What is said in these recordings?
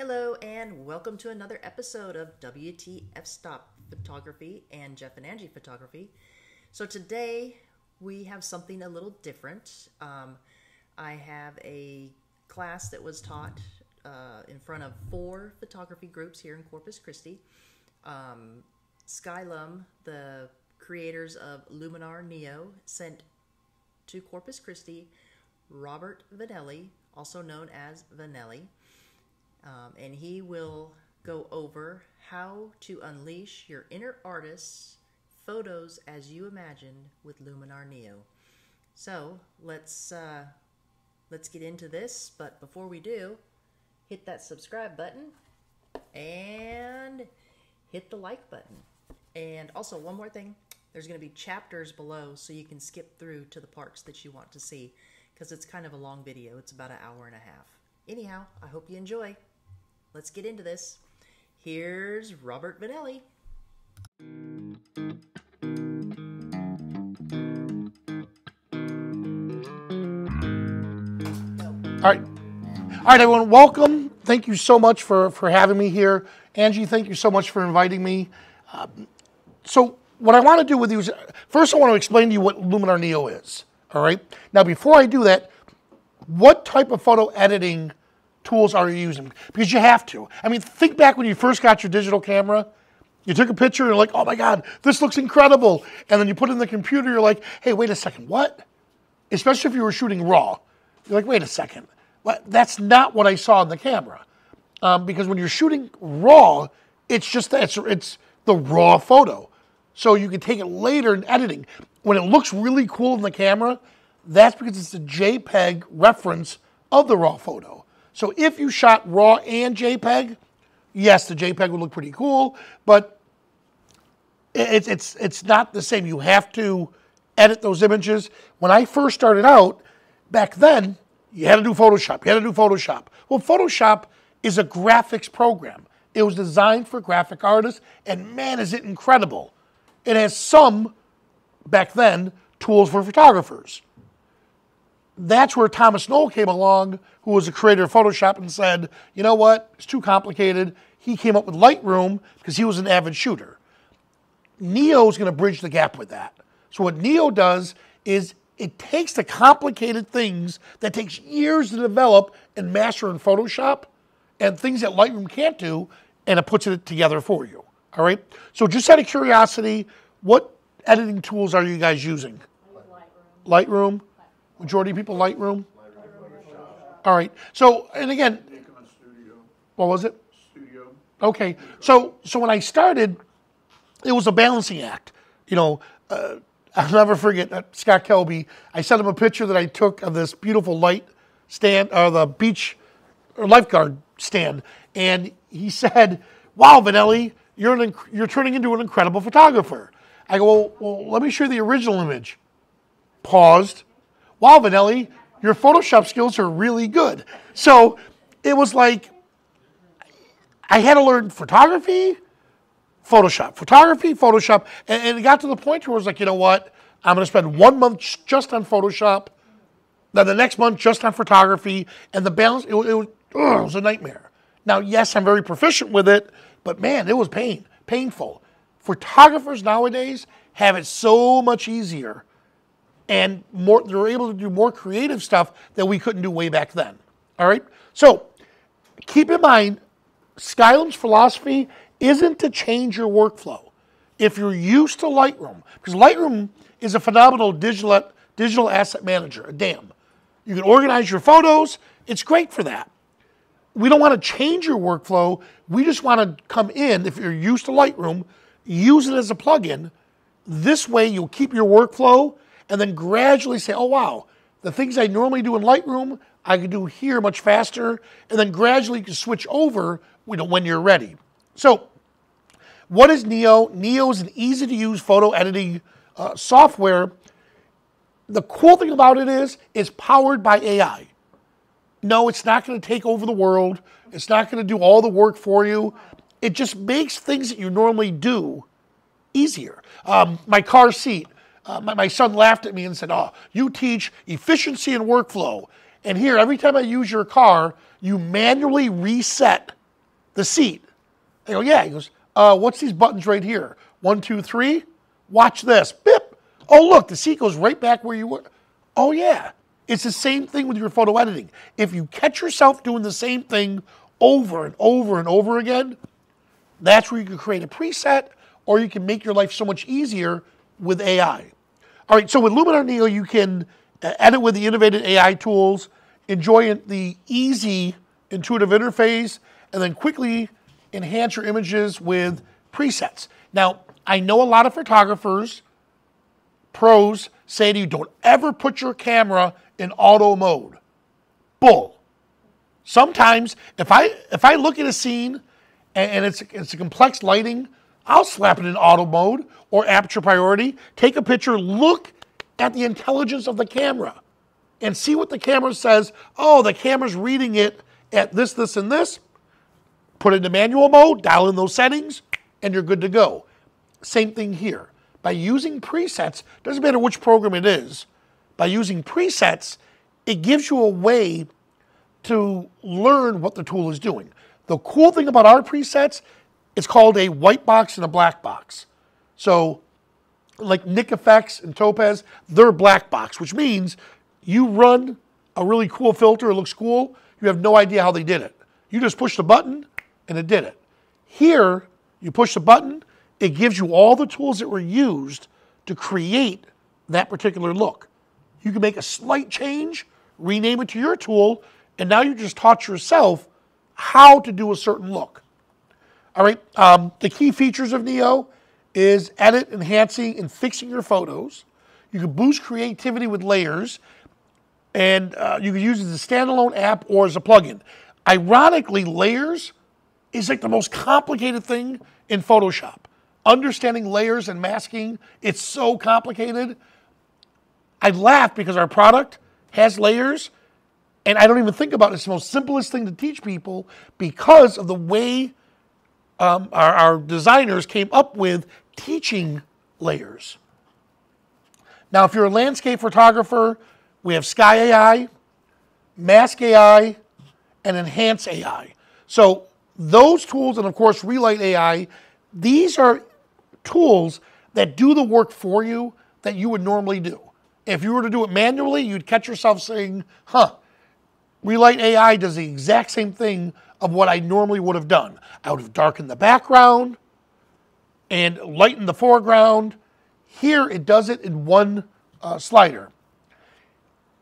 Hello, and welcome to another episode of WT FSTOP Photography and Jeff and Angie Photography. So, today we have something a little different. Um, I have a class that was taught uh, in front of four photography groups here in Corpus Christi. Um, Skylum, the creators of Luminar Neo, sent to Corpus Christi Robert Vanelli, also known as Vanelli, um, and he will go over how to unleash your inner artist's photos as you imagined with Luminar Neo. So let's uh, let's get into this. But before we do, hit that subscribe button and hit the like button. And also one more thing, there's going to be chapters below so you can skip through to the parts that you want to see because it's kind of a long video. It's about an hour and a half. Anyhow, I hope you enjoy. Let's get into this. Here's Robert Vanelli. All right. All right, everyone, welcome. Thank you so much for, for having me here. Angie, thank you so much for inviting me. Um, so, what I want to do with you is first, I want to explain to you what Luminar Neo is. All right. Now, before I do that, what type of photo editing tools are you using? Because you have to. I mean, think back when you first got your digital camera. You took a picture and you're like, oh my God, this looks incredible. And then you put it in the computer, you're like, hey, wait a second, what? Especially if you were shooting raw. You're like, wait a second. what? That's not what I saw in the camera. Um, because when you're shooting raw, it's just it's, it's the raw photo. So you can take it later in editing. When it looks really cool in the camera, that's because it's a JPEG reference of the raw photo. So if you shot raw and JPEG, yes, the JPEG would look pretty cool, but it's, it's, it's not the same. You have to edit those images. When I first started out, back then, you had to do Photoshop. You had to do Photoshop. Well, Photoshop is a graphics program. It was designed for graphic artists, and man, is it incredible. It has some, back then, tools for photographers. That's where Thomas Knoll came along, who was a creator of Photoshop, and said, you know what, it's too complicated. He came up with Lightroom because he was an avid shooter. Neo is going to bridge the gap with that. So what Neo does is it takes the complicated things that takes years to develop and master in Photoshop and things that Lightroom can't do, and it puts it together for you. All right. So just out of curiosity, what editing tools are you guys using? Lightroom. Lightroom. Majority of people Lightroom. All right. So and again, what was it? Studio. Okay. So so when I started, it was a balancing act. You know, uh, I'll never forget uh, Scott Kelby. I sent him a picture that I took of this beautiful light stand, or uh, the beach or lifeguard stand, and he said, "Wow, Vanelli, you're an, you're turning into an incredible photographer." I go, well, well, let me show you the original image. Paused. Wow, Vanelli, your Photoshop skills are really good. So it was like I had to learn photography, Photoshop, photography, Photoshop, and, and it got to the point where I was like, you know what? I'm going to spend one month just on Photoshop, then the next month just on photography, and the balance, it, it, was, ugh, it was a nightmare. Now, yes, I'm very proficient with it, but man, it was pain, painful. Photographers nowadays have it so much easier and more they're able to do more creative stuff that we couldn't do way back then. All right? So keep in mind, Skylum's philosophy isn't to change your workflow. If you're used to Lightroom, because Lightroom is a phenomenal digital, digital asset manager, a DAM. You can organize your photos, it's great for that. We don't want to change your workflow. We just want to come in, if you're used to Lightroom, use it as a plugin. This way, you'll keep your workflow and then gradually say, oh, wow, the things I normally do in Lightroom, I can do here much faster. And then gradually you can switch over when you're ready. So, what is Neo? Neo is an easy to use photo editing uh, software. The cool thing about it is, it's powered by AI. No, it's not going to take over the world. It's not going to do all the work for you. It just makes things that you normally do easier. Um, my car seat. Uh, my, my son laughed at me and said, Oh, you teach efficiency and workflow. And here, every time I use your car, you manually reset the seat. I go, yeah. He goes, uh, what's these buttons right here? One, two, three. Watch this. Bip. Oh, look, the seat goes right back where you were. Oh, yeah. It's the same thing with your photo editing. If you catch yourself doing the same thing over and over and over again, that's where you can create a preset or you can make your life so much easier with AI. All right, so with Luminar Neo, you can uh, edit with the innovative AI tools, enjoy the easy, intuitive interface, and then quickly enhance your images with presets. Now, I know a lot of photographers, pros, say to you, don't ever put your camera in auto mode. Bull. Sometimes, if I if I look at a scene and, and it's it's a complex lighting, I'll slap it in auto mode or aperture priority, take a picture, look at the intelligence of the camera, and see what the camera says. Oh, the camera's reading it at this, this, and this. Put it into manual mode, dial in those settings, and you're good to go. Same thing here. By using presets, doesn't matter which program it is, by using presets, it gives you a way to learn what the tool is doing. The cool thing about our presets, it's called a white box and a black box. So, like Nik Effects and Topaz, they're black box, which means you run a really cool filter, it looks cool, you have no idea how they did it. You just push the button and it did it. Here, you push the button, it gives you all the tools that were used to create that particular look. You can make a slight change, rename it to your tool, and now you just taught yourself how to do a certain look. All right, um, the key features of Neo is edit, enhancing, and fixing your photos. You can boost creativity with layers, and uh, you can use it as a standalone app or as a plugin. Ironically, layers is like the most complicated thing in Photoshop. Understanding layers and masking, it's so complicated. I laugh because our product has layers, and I don't even think about it. It's the most simplest thing to teach people because of the way um, our, our designers came up with teaching layers. Now, if you're a landscape photographer, we have Sky AI, Mask AI, and Enhance AI. So those tools, and of course, Relight AI, these are tools that do the work for you that you would normally do. If you were to do it manually, you'd catch yourself saying, huh, Relight AI does the exact same thing of what I normally would have done. I would have darkened the background and lightened the foreground. Here, it does it in one uh, slider.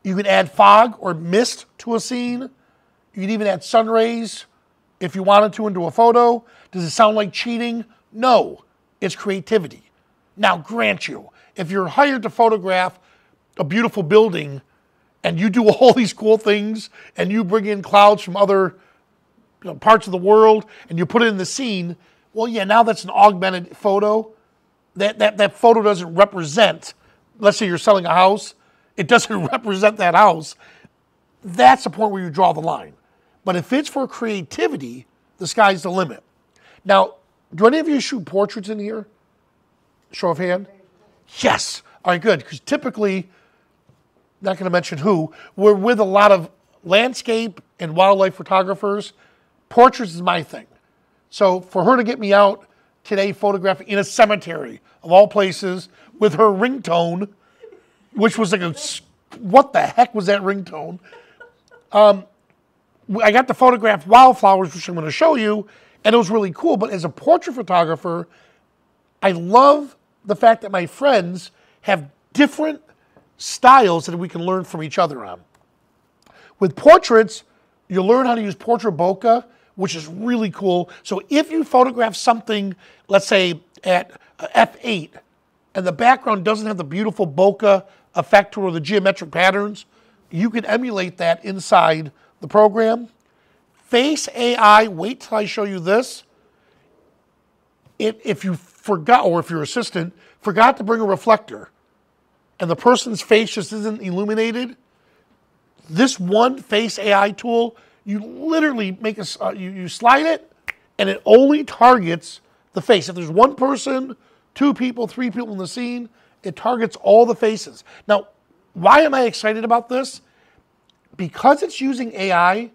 You can add fog or mist to a scene. You can even add sun rays if you wanted to into a photo. Does it sound like cheating? No, it's creativity. Now, grant you, if you're hired to photograph a beautiful building and you do all these cool things and you bring in clouds from other you know, parts of the world and you put it in the scene, well, yeah, now that's an augmented photo. That, that, that photo doesn't represent, let's say you're selling a house, it doesn't represent that house. That's the point where you draw the line. But if it's for creativity, the sky's the limit. Now, do any of you shoot portraits in here? Show of hand? Yes. All right, good. Because typically, not going to mention who, we're with a lot of landscape and wildlife photographers. Portraits is my thing. So for her to get me out today photographing in a cemetery, of all places, with her ringtone, which was like a, what the heck was that ringtone? Um, I got to photograph wildflowers, which I'm going to show you, and it was really cool. But as a portrait photographer, I love the fact that my friends have different styles that we can learn from each other on. With portraits, you learn how to use portrait bokeh, which is really cool. So if you photograph something, let's say at uh, f8, and the background doesn't have the beautiful bokeh effect or the geometric patterns, you can emulate that inside the program. Face AI, wait till I show you this. If, if you forgot, or if your assistant forgot to bring a reflector, and the person's face just isn't illuminated, this one face AI tool, you literally make a, uh, you, you slide it and it only targets the face. If there's one person, two people, three people in the scene, it targets all the faces. Now, why am I excited about this? Because it's using AI,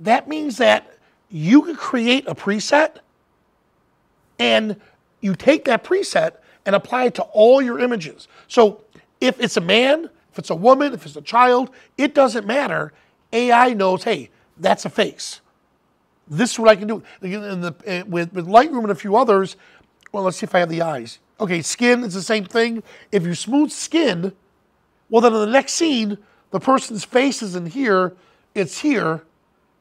that means that you can create a preset and you take that preset and apply it to all your images. So if it's a man, if it's a woman, if it's a child, it doesn't matter. AI knows, hey, that's a face. This is what I can do. In the, eh, with, with Lightroom and a few others, well, let's see if I have the eyes. Okay, skin is the same thing. If you smooth skin, well, then in the next scene, the person's face isn't here, it's here.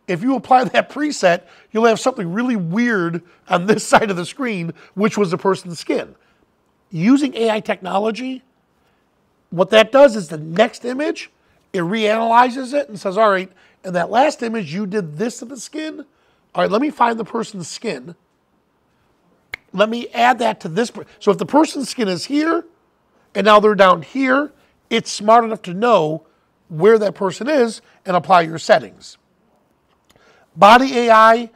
If you apply that preset, you'll have something really weird on this side of the screen, which was the person's skin. Using AI technology, what that does is the next image, it reanalyzes it and says, all right, in that last image, you did this to the skin. All right, let me find the person's skin. Let me add that to this. So if the person's skin is here and now they're down here, it's smart enough to know where that person is and apply your settings. Body AI,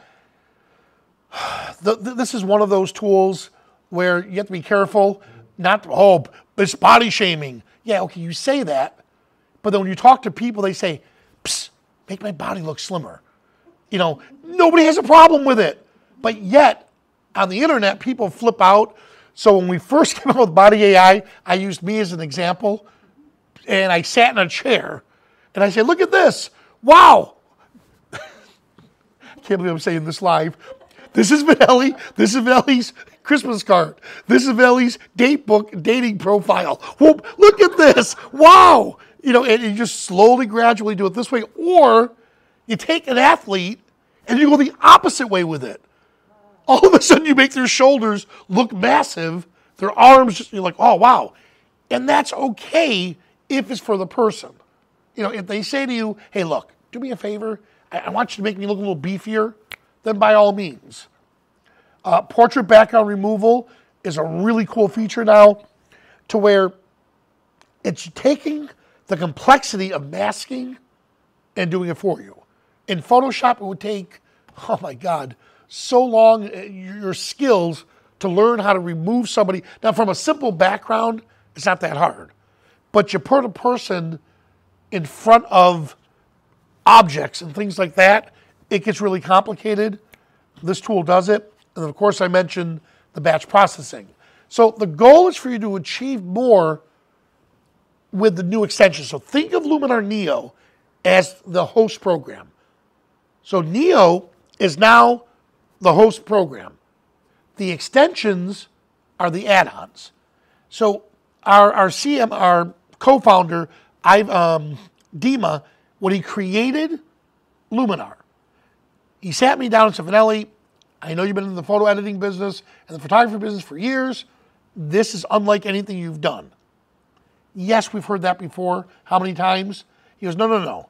the, the, this is one of those tools where you have to be careful. Not, oh, it's body shaming. Yeah, okay, you say that, but then when you talk to people, they say, Psst, make my body look slimmer. You know, nobody has a problem with it. But yet, on the internet, people flip out. So when we first came out with Body AI, I used me as an example and I sat in a chair and I said, Look at this. Wow. I can't believe I'm saying this live. This is Vanelli. This is Vanelli's Christmas card. This is Vanelli's date book, dating profile. Whoop, look at this. Wow. You know, and you just slowly, gradually do it this way. Or you take an athlete and you go the opposite way with it. All of a sudden, you make their shoulders look massive, their arms, just, you're like, oh, wow. And that's okay if it's for the person. You know, if they say to you, hey, look, do me a favor, I, I want you to make me look a little beefier, then by all means. Uh, portrait background removal is a really cool feature now to where it's taking the complexity of masking and doing it for you. In Photoshop, it would take, oh my God, so long, uh, your skills to learn how to remove somebody. Now, from a simple background, it's not that hard. But you put a person in front of objects and things like that, it gets really complicated. This tool does it. And of course, I mentioned the batch processing. So the goal is for you to achieve more with the new extension. So think of Luminar Neo as the host program. So Neo is now the host program. The extensions are the add-ons. So our, our CM, our co-founder, I, um, Dima, when he created Luminar, he sat me down and said, Vanelli, I know you've been in the photo editing business and the photography business for years. This is unlike anything you've done. Yes, we've heard that before. How many times? He goes, no, no, no.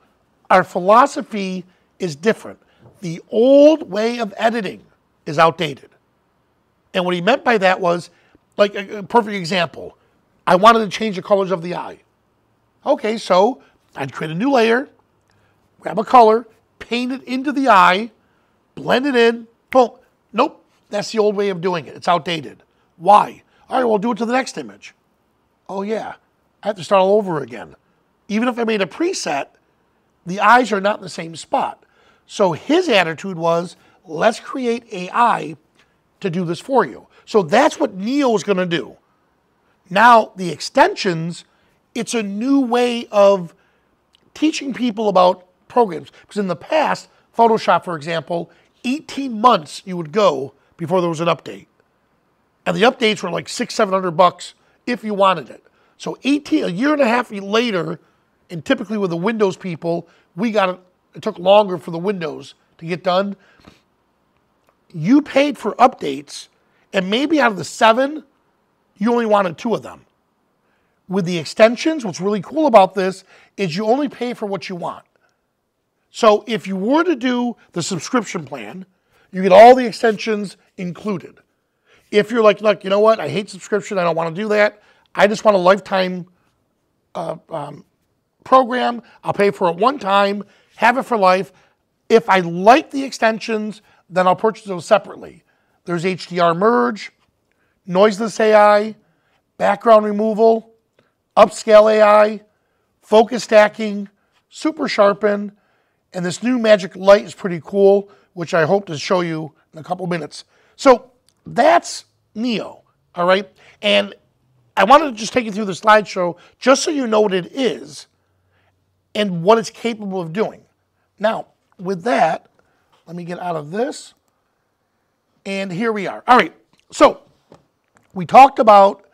Our philosophy is different. The old way of editing is outdated. And what he meant by that was, like a perfect example, I wanted to change the colors of the eye. Okay, so I'd create a new layer, grab a color, paint it into the eye, blend it in, boom. Nope, that's the old way of doing it. It's outdated. Why? All right, we'll do it to the next image. Oh, yeah, I have to start all over again. Even if I made a preset, the eyes are not in the same spot. So his attitude was, let's create AI to do this for you. So that's what Neo is going to do. Now, the extensions, it's a new way of teaching people about programs. Because in the past, Photoshop, for example, 18 months you would go before there was an update. And the updates were like six, seven hundred bucks if you wanted it. So 18, a year and a half later, and typically with the Windows people, we got it, it took longer for the Windows to get done. You paid for updates, and maybe out of the seven, you only wanted two of them. With the extensions, what's really cool about this is you only pay for what you want. So if you were to do the subscription plan, you get all the extensions included. If you're like, look, you know what, I hate subscription, I don't want to do that, I just want a lifetime uh, um, program, I'll pay for it one time, have it for life. If I like the extensions, then I'll purchase those separately. There's HDR merge, noiseless AI, background removal, upscale AI, focus stacking, super sharpen, and this new magic light is pretty cool which I hope to show you in a couple minutes. So that's Neo, all right? And I wanted to just take you through the slideshow just so you know what it is and what it's capable of doing. Now, with that, let me get out of this. And here we are. All right, so we talked about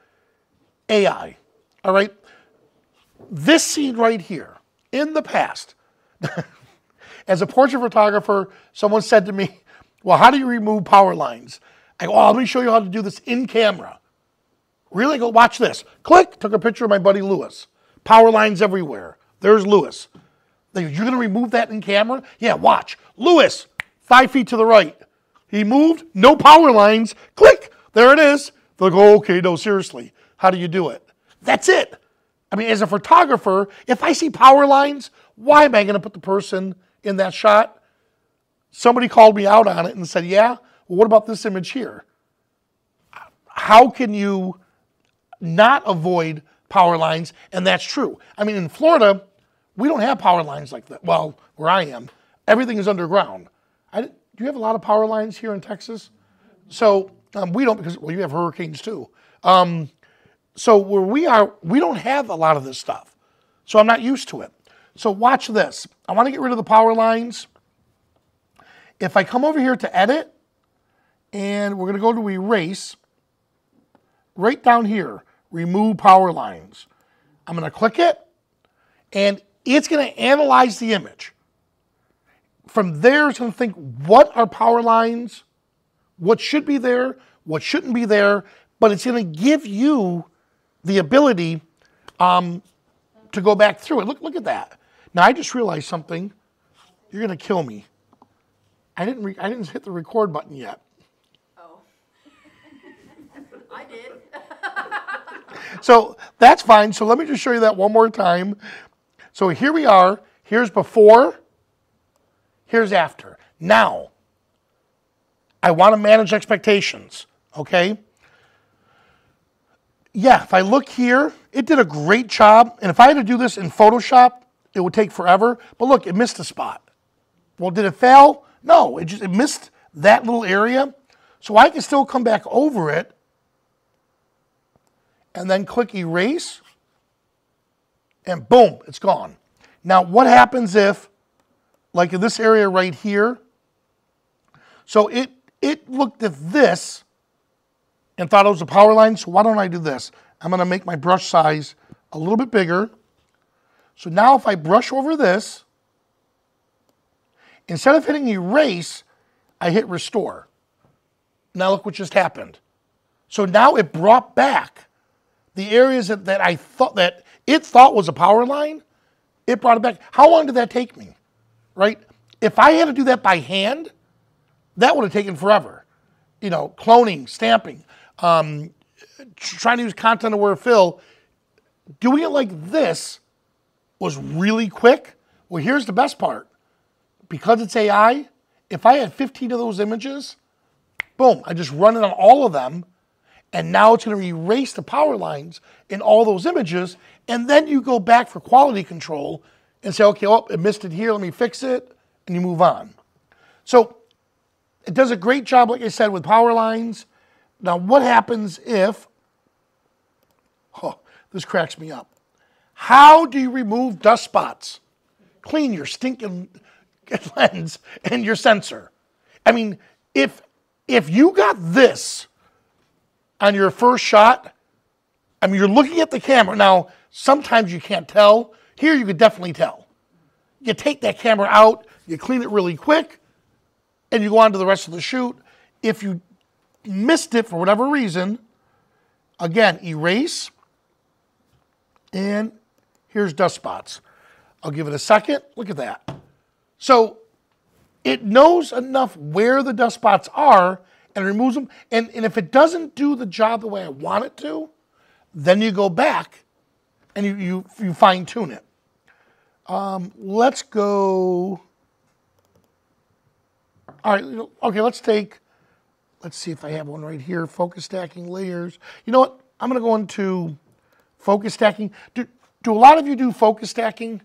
AI, all right? This scene right here, in the past, as a portrait photographer, someone said to me, Well, how do you remove power lines? I go, Oh, let me show you how to do this in camera. Really? Go, Watch this. Click, took a picture of my buddy Lewis. Power lines everywhere. There's Lewis. You're going to remove that in camera? Yeah, watch. Lewis, five feet to the right. He moved, no power lines. Click, there it is. They go, Okay, no, seriously. How do you do it? That's it. I mean, as a photographer, if I see power lines, why am I going to put the person in that shot? Somebody called me out on it and said, Yeah, well, what about this image here? How can you not avoid power lines? And that's true. I mean, in Florida, we don't have power lines like that. Well, where I am, everything is underground. I, do you have a lot of power lines here in Texas? So um, we don't because well, you have hurricanes too. Um, so where we are, we don't have a lot of this stuff. So I'm not used to it. So watch this. I want to get rid of the power lines. If I come over here to edit, and we're going to go to erase, right down here, remove power lines. I'm going to click it, and it's going to analyze the image. From there, it's going to think what are power lines, what should be there, what shouldn't be there, but it's going to give you the ability um, to go back through it. Look, look at that. Now I just realized something. You're going to kill me. I didn't. I didn't hit the record button yet. Oh. I did. So that's fine. So let me just show you that one more time. So here we are. Here's before. Here's after. Now, I want to manage expectations. Okay. Yeah, if I look here, it did a great job. And if I had to do this in Photoshop, it would take forever. But look, it missed a spot. Well, did it fail? No, it just it missed that little area. So I can still come back over it and then click erase and boom, it's gone. Now, what happens if, like in this area right here, so it, it looked at this and thought it was a power line, so why don't I do this? I'm gonna make my brush size a little bit bigger. So now if I brush over this, instead of hitting erase, I hit restore. Now look what just happened. So now it brought back the areas that, that I thought that it thought was a power line, it brought it back. How long did that take me? Right? If I had to do that by hand, that would have taken forever. You know, cloning, stamping, um, trying to use content aware fill. Doing it like this was really quick. Well, here's the best part. Because it's AI, if I had 15 of those images, boom, I just run it on all of them, and now it's going to erase the power lines in all those images, and then you go back for quality control and say, okay, well, it missed it here, let me fix it, and you move on. So it does a great job, like I said, with power lines. Now, what happens if, oh, this cracks me up. How do you remove dust spots? Clean your stinking lens and your sensor. I mean, if if you got this on your first shot, I mean, you're looking at the camera. Now, sometimes you can't tell. Here, you could definitely tell. You take that camera out, you clean it really quick, and you go on to the rest of the shoot. If you missed it for whatever reason, again, erase, and here's dust spots. I'll give it a second. Look at that. So it knows enough where the dust spots are and removes them. And, and if it doesn't do the job the way I want it to, then you go back and you, you, you fine tune it. Um, let's go. All right, okay, let's take, let's see if I have one right here. Focus stacking layers. You know what? I'm going to go into focus stacking. Do, do a lot of you do focus stacking?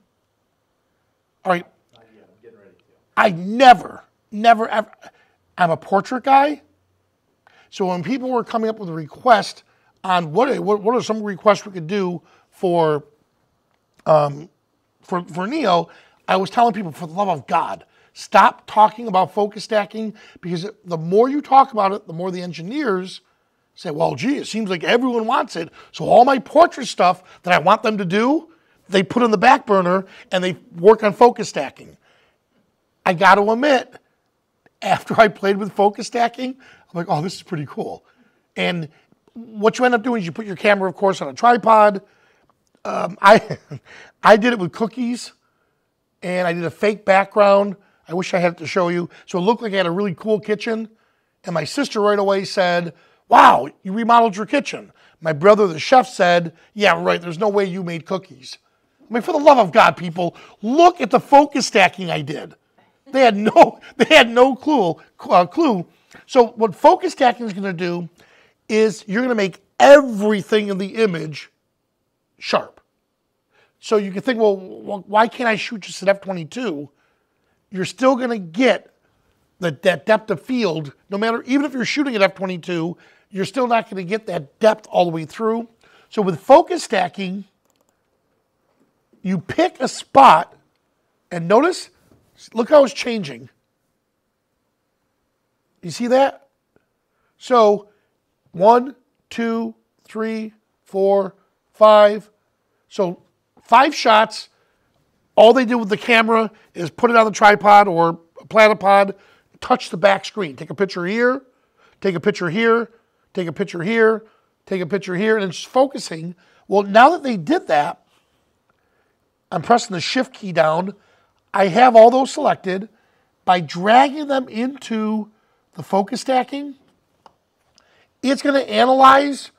All right. I never never ever. I'm a portrait guy. So when people were coming up with a request on what what, what are some requests we could do for um, for for Neo, I was telling people for the love of God, stop talking about focus stacking because the more you talk about it, the more the engineers say, well, gee, it seems like everyone wants it. So all my portrait stuff that I want them to do, they put on the back burner and they work on focus stacking. I got to admit, after I played with focus stacking, I'm like, oh, this is pretty cool. And what you end up doing is you put your camera, of course, on a tripod. Um, I, I did it with cookies, and I did a fake background. I wish I had it to show you. So it looked like I had a really cool kitchen. And my sister right away said, wow, you remodeled your kitchen. My brother, the chef, said, yeah, right, there's no way you made cookies. I mean, for the love of God, people, look at the focus stacking I did. They had no, they had no clue, uh, clue. So what focus stacking is going to do is you're going to make everything in the image sharp. So you can think, well, why can't I shoot just at f22? You're still going to get the, that depth of field, no matter, even if you're shooting at f22, you're still not going to get that depth all the way through. So with focus stacking, you pick a spot, and notice, look how it's changing. You see that? So one, two, three, four, five. So five shots. All they did with the camera is put it on the tripod or a platypod, touch the back screen. Take a picture here, take a picture here, take a picture here, take a picture here, and it's focusing. Well, now that they did that, I'm pressing the shift key down. I have all those selected. By dragging them into the focus stacking, it's going to analyze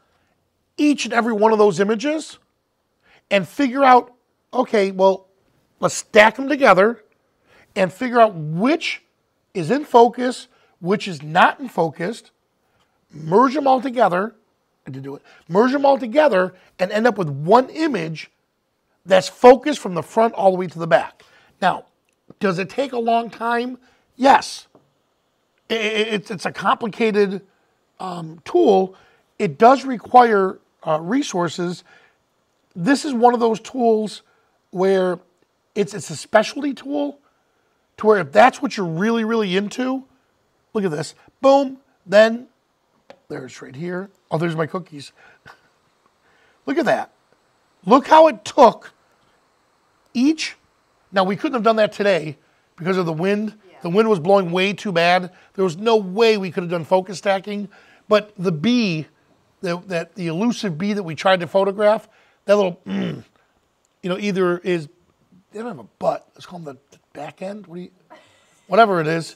each and every one of those images and figure out, okay, well, let's stack them together and figure out which is in focus, which is not in focus, merge them all together, to do it, merge them all together and end up with one image that's focused from the front all the way to the back. Now, does it take a long time? Yes. It's, it's a complicated um, tool. It does require uh, resources. This is one of those tools where it's, it's a specialty tool to where if that's what you're really, really into, look at this, boom, then there's right here. Oh, there's my cookies. look at that. Look how it took each. Now, we couldn't have done that today because of the wind. Yeah. The wind was blowing way too bad. There was no way we could have done focus stacking. But the bee, the, that the elusive bee that we tried to photograph, that little, mm, you know, either is they don't have a butt. Let's call them the back end. What do you, whatever it is.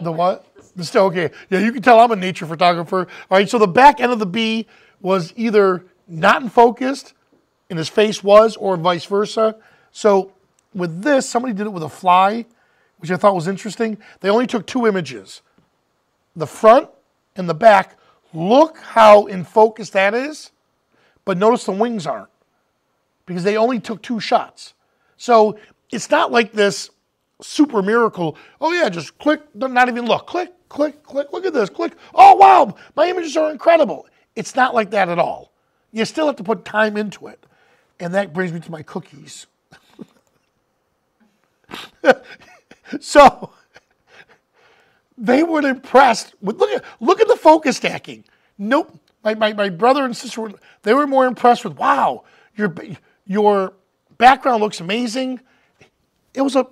The what? The still okay. Yeah, you can tell I'm a nature photographer. All right, so the back end of the bee was either not in focus, and his face was, or vice versa. So with this, somebody did it with a fly, which I thought was interesting. They only took two images, the front and the back. Look how in focus that is, but notice the wings aren't because they only took two shots. So it's not like this super miracle. Oh yeah, just click, not even look. Click, click, click. Look at this. Click. Oh wow, my images are incredible. It's not like that at all. You still have to put time into it. And that brings me to my cookies. so they were impressed with look at look at the focus stacking. Nope. My, my, my brother and sister were they were more impressed with wow, your your background looks amazing. It was a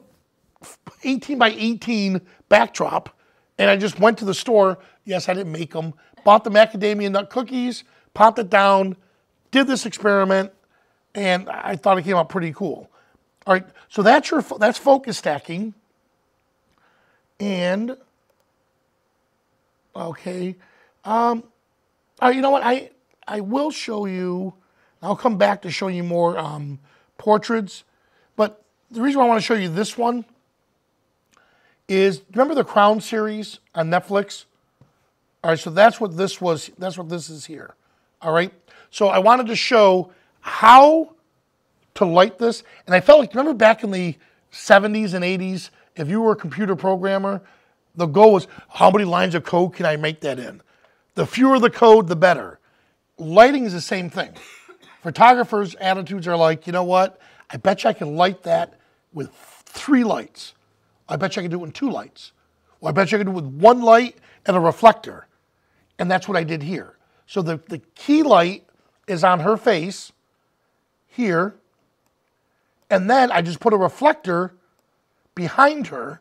18 by 18 backdrop, and I just went to the store. Yes, I didn't make them. Bought the macadamia nut cookies, popped it down, did this experiment, and I thought it came out pretty cool. All right, so that's your that's focus stacking, and okay, um, all right, you know what I I will show you. I'll come back to show you more um, portraits. But the reason I want to show you this one is remember the Crown series on Netflix? All right, so that's what this was. That's what this is here. All right. So I wanted to show how to light this. And I felt like, remember back in the 70s and 80s, if you were a computer programmer, The goal was how many lines of code can I make that in? The fewer the code, the better. Lighting is the same thing. Photographers' attitudes are like, you know what? I bet you I can light that with three lights. I bet you I can do it with two lights. Well, I bet you I can do it with one light and a reflector. And that's what I did here. So the, the key light is on her face here. And then I just put a reflector behind her.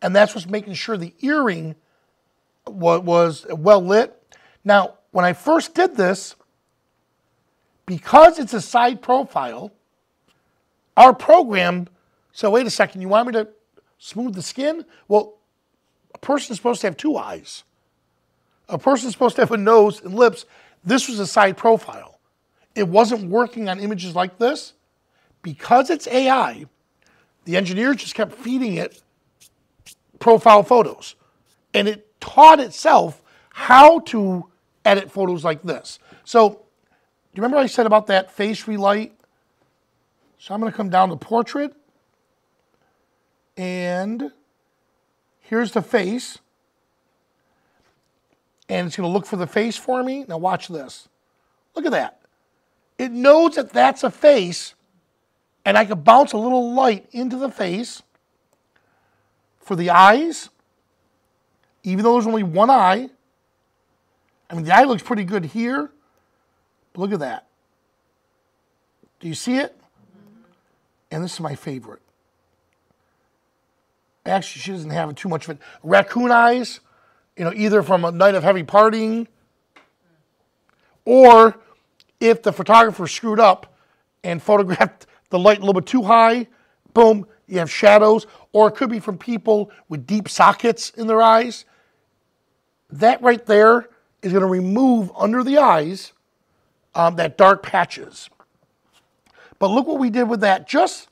And that's what's making sure the earring was well lit. Now, when I first did this, because it's a side profile, our program so wait a second, you want me to smooth the skin? Well, a person is supposed to have two eyes. A person is supposed to have a nose and lips. This was a side profile. It wasn't working on images like this. Because it's AI, the engineers just kept feeding it profile photos. And it taught itself how to edit photos like this. So, do you remember I said about that face relight? So I'm going to come down to portrait. And here's the face. And it's going to look for the face for me. Now watch this. Look at that. It knows that that's a face, and I can bounce a little light into the face for the eyes, even though there's only one eye. I mean, the eye looks pretty good here. Look at that. Do you see it? And this is my favorite. Actually, she doesn't have too much of it. Raccoon eyes, you know, either from a night of heavy partying, or if the photographer screwed up and photographed the light a little bit too high, boom, you have shadows. Or it could be from people with deep sockets in their eyes. That right there is going to remove under the eyes um, that dark patches. But look what we did with that. Just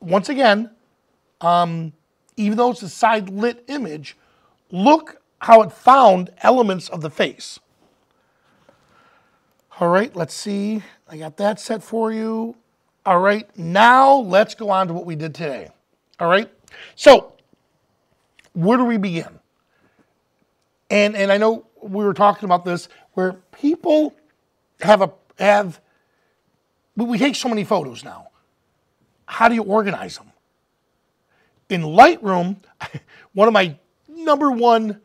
once again, um, even though it's a side lit image, look how it found elements of the face. All right, let's see. I got that set for you. All right, now let's go on to what we did today. All right, so where do we begin? And and I know we were talking about this where people have a have we take so many photos now. How do you organize them? in Lightroom, one of my number one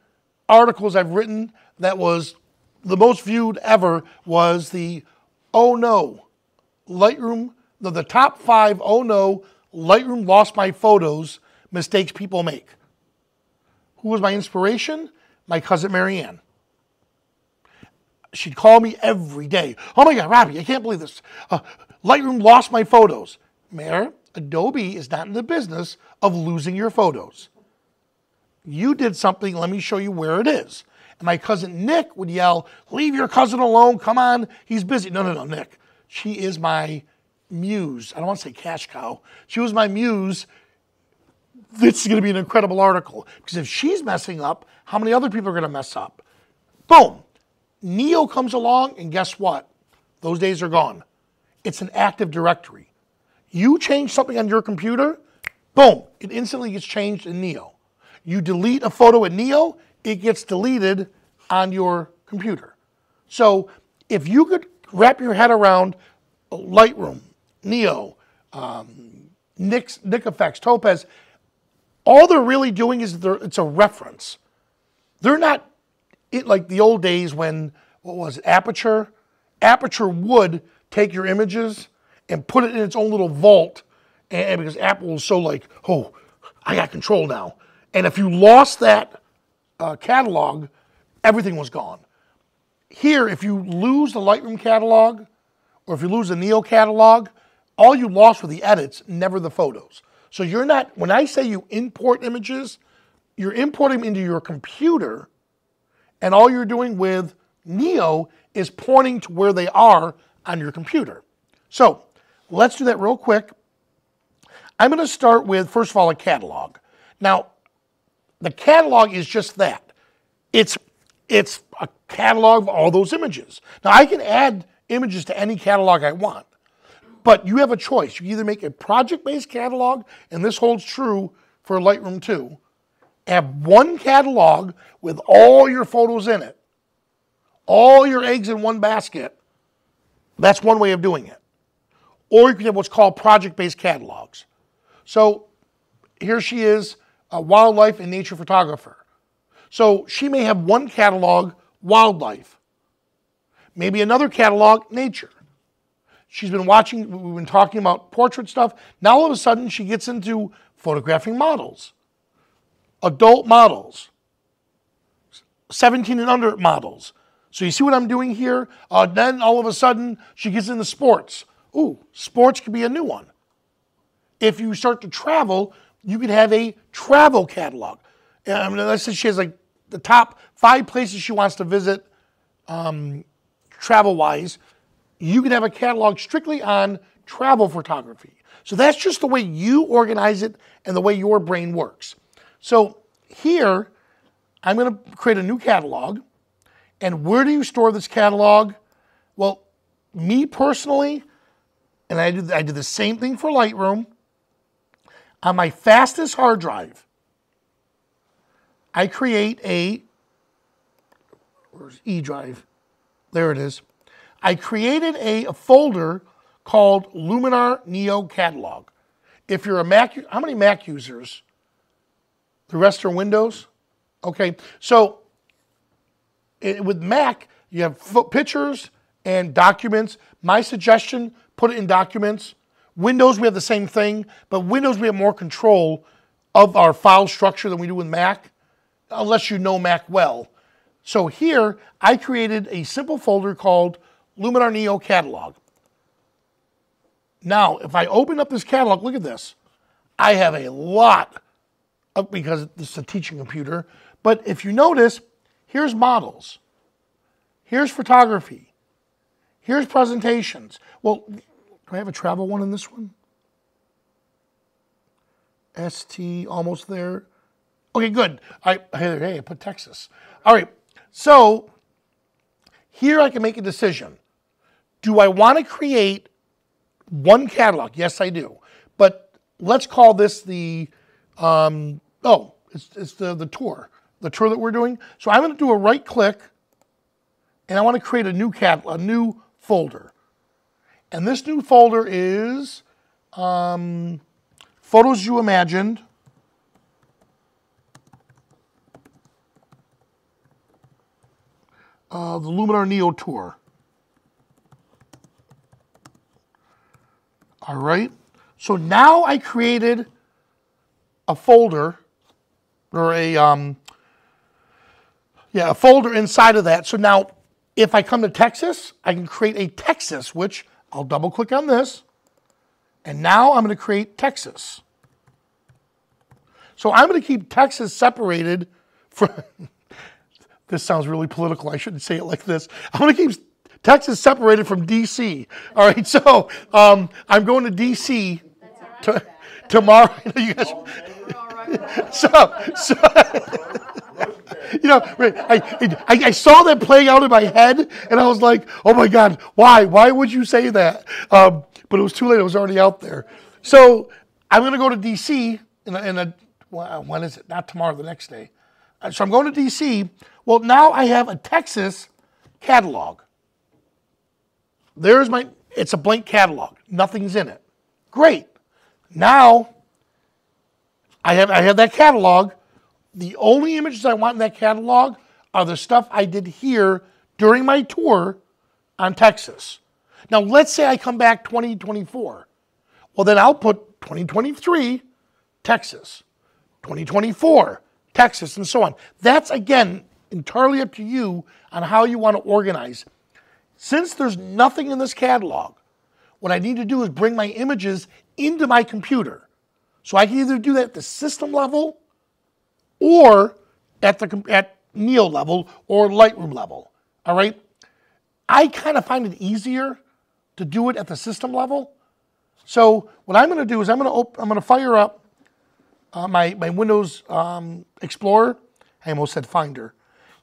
articles I've written that was the most viewed ever was the oh no, Lightroom, the, the top five oh no, Lightroom lost my photos mistakes people make. Who was my inspiration? My cousin Marianne. She'd call me every day. Oh my God, Robbie, I can't believe this. Uh, Lightroom lost my photos. Mayor, Adobe is not in the business of losing your photos. You did something, let me show you where it is. And my cousin Nick would yell, Leave your cousin alone, come on, he's busy. No, no, no, Nick. She is my muse. I don't want to say cash cow. She was my muse. This is going to be an incredible article because if she's messing up, how many other people are going to mess up? Boom. Neo comes along, and guess what? Those days are gone. It's an active directory. You change something on your computer, Boom, it instantly gets changed in Neo. You delete a photo in Neo, it gets deleted on your computer. So if you could wrap your head around Lightroom, Neo, um, Nik, Nik Effects, Topaz, all they're really doing is it's a reference. They're not it, like the old days when, what was it, Aperture? Aperture would take your images and put it in its own little vault and because Apple was so like, oh, I got control now. And if you lost that uh, catalog, everything was gone. Here, if you lose the Lightroom catalog, or if you lose the Neo catalog, all you lost were the edits, never the photos. So you're not, when I say you import images, you're importing them into your computer, and all you're doing with Neo is pointing to where they are on your computer. So let's do that real quick. I'm going to start with, first of all, a catalog. Now, the catalog is just that. It's, it's a catalog of all those images. Now, I can add images to any catalog I want, but you have a choice. You either make a project-based catalog, and this holds true for Lightroom too, have one catalog with all your photos in it, all your eggs in one basket. That's one way of doing it. Or you can have what's called project based catalogs. So here she is, a wildlife and nature photographer. So she may have one catalog, wildlife, maybe another catalog, nature. She's been watching, we've been talking about portrait stuff. Now all of a sudden she gets into photographing models, adult models, 17 and under models. So you see what I'm doing here? Uh, then all of a sudden she gets into sports. Ooh, sports could be a new one. If you start to travel, you could have a travel catalog. Mean, let's say she has like the top five places she wants to visit um, travel wise. You can have a catalog strictly on travel photography. So that's just the way you organize it and the way your brain works. So here, I'm going to create a new catalog. And where do you store this catalog? Well, me personally, and I did, I did the same thing for Lightroom. On my fastest hard drive, I create a, where's E drive? There it is. I created a, folder called Luminar Neo Catalog. If you're a Mac, how many Mac users? The rest are Windows? Okay, so it, with Mac, you have pictures and documents. My suggestion, put it in documents. Windows, we have the same thing, but Windows, we have more control of our file structure than we do with Mac, unless you know Mac well. So here, I created a simple folder called Luminar Neo Catalog. Now, if I open up this catalog, look at this. I have a lot of, because this is a teaching computer, but if you notice, here's models, here's photography, here's presentations. Well, do I have a travel one in this one? ST, almost there. Okay, good. I hey, hey, I put Texas. All right. So here I can make a decision. Do I want to create one catalog? Yes, I do. But let's call this the um, oh, it's, it's the, the tour, the tour that we're doing. So I'm going to do a right click and I want to create a new cat, a new folder. And this new folder is um, Photos You Imagined. Uh, the Luminar Neo Tour. All right. So now I created a folder or a um, yeah a folder inside of that. So now if I come to Texas, I can create a Texas, which I'll double click on this. And now I'm going to create Texas. So I'm going to keep Texas separated from, this sounds really political. I shouldn't say it like this. I'm going to keep Texas separated from DC. All right, so um, I'm going to DC to, tomorrow. you guys, so, so you know, I, I, I, saw that playing out in my head, and I was like, oh my God, why? Why would you say that? Um, but it was too late. It was already out there. So I'm going to go to D.C. in a, in a when is it? Not tomorrow, the next day. So I'm going to D.C. Well, now I have a Texas catalog. There's my, it's a blank catalog. Nothing's in it. Great. Now I have, I have that catalog. The only images I want in that catalog are the stuff I did here during my tour on Texas. Now, let's say I come back 2024. Well, then I'll put 2023 Texas, 2024 Texas, and so on. That's again entirely up to you on how you want to organize. Since there's nothing in this catalog, what I need to do is bring my images into my computer. So I can either do that at the system level or at the at Neo level or Lightroom level. All right. I kind of find it easier to do it at the system level. So what I'm going to do is I'm going to open, I'm going to fire up uh, my my Windows um, Explorer. I almost said Finder,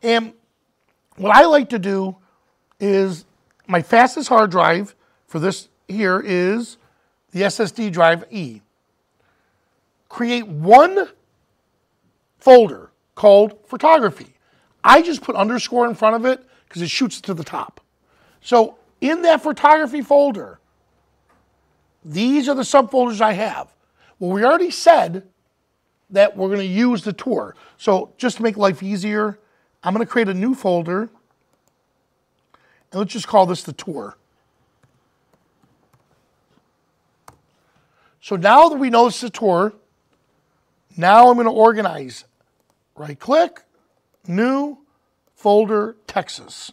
and what I like to do is my fastest hard drive for this here is the SSD drive E create one folder called photography. I just put underscore in front of it because it shoots to the top. So in that photography folder, these are the subfolders I have. Well, we already said that we're going to use the tour. So just to make life easier, I'm going to create a new folder. And let's just call this the tour. So now that we know it's a tour, now I'm going to organize. Right click, new, folder, Texas.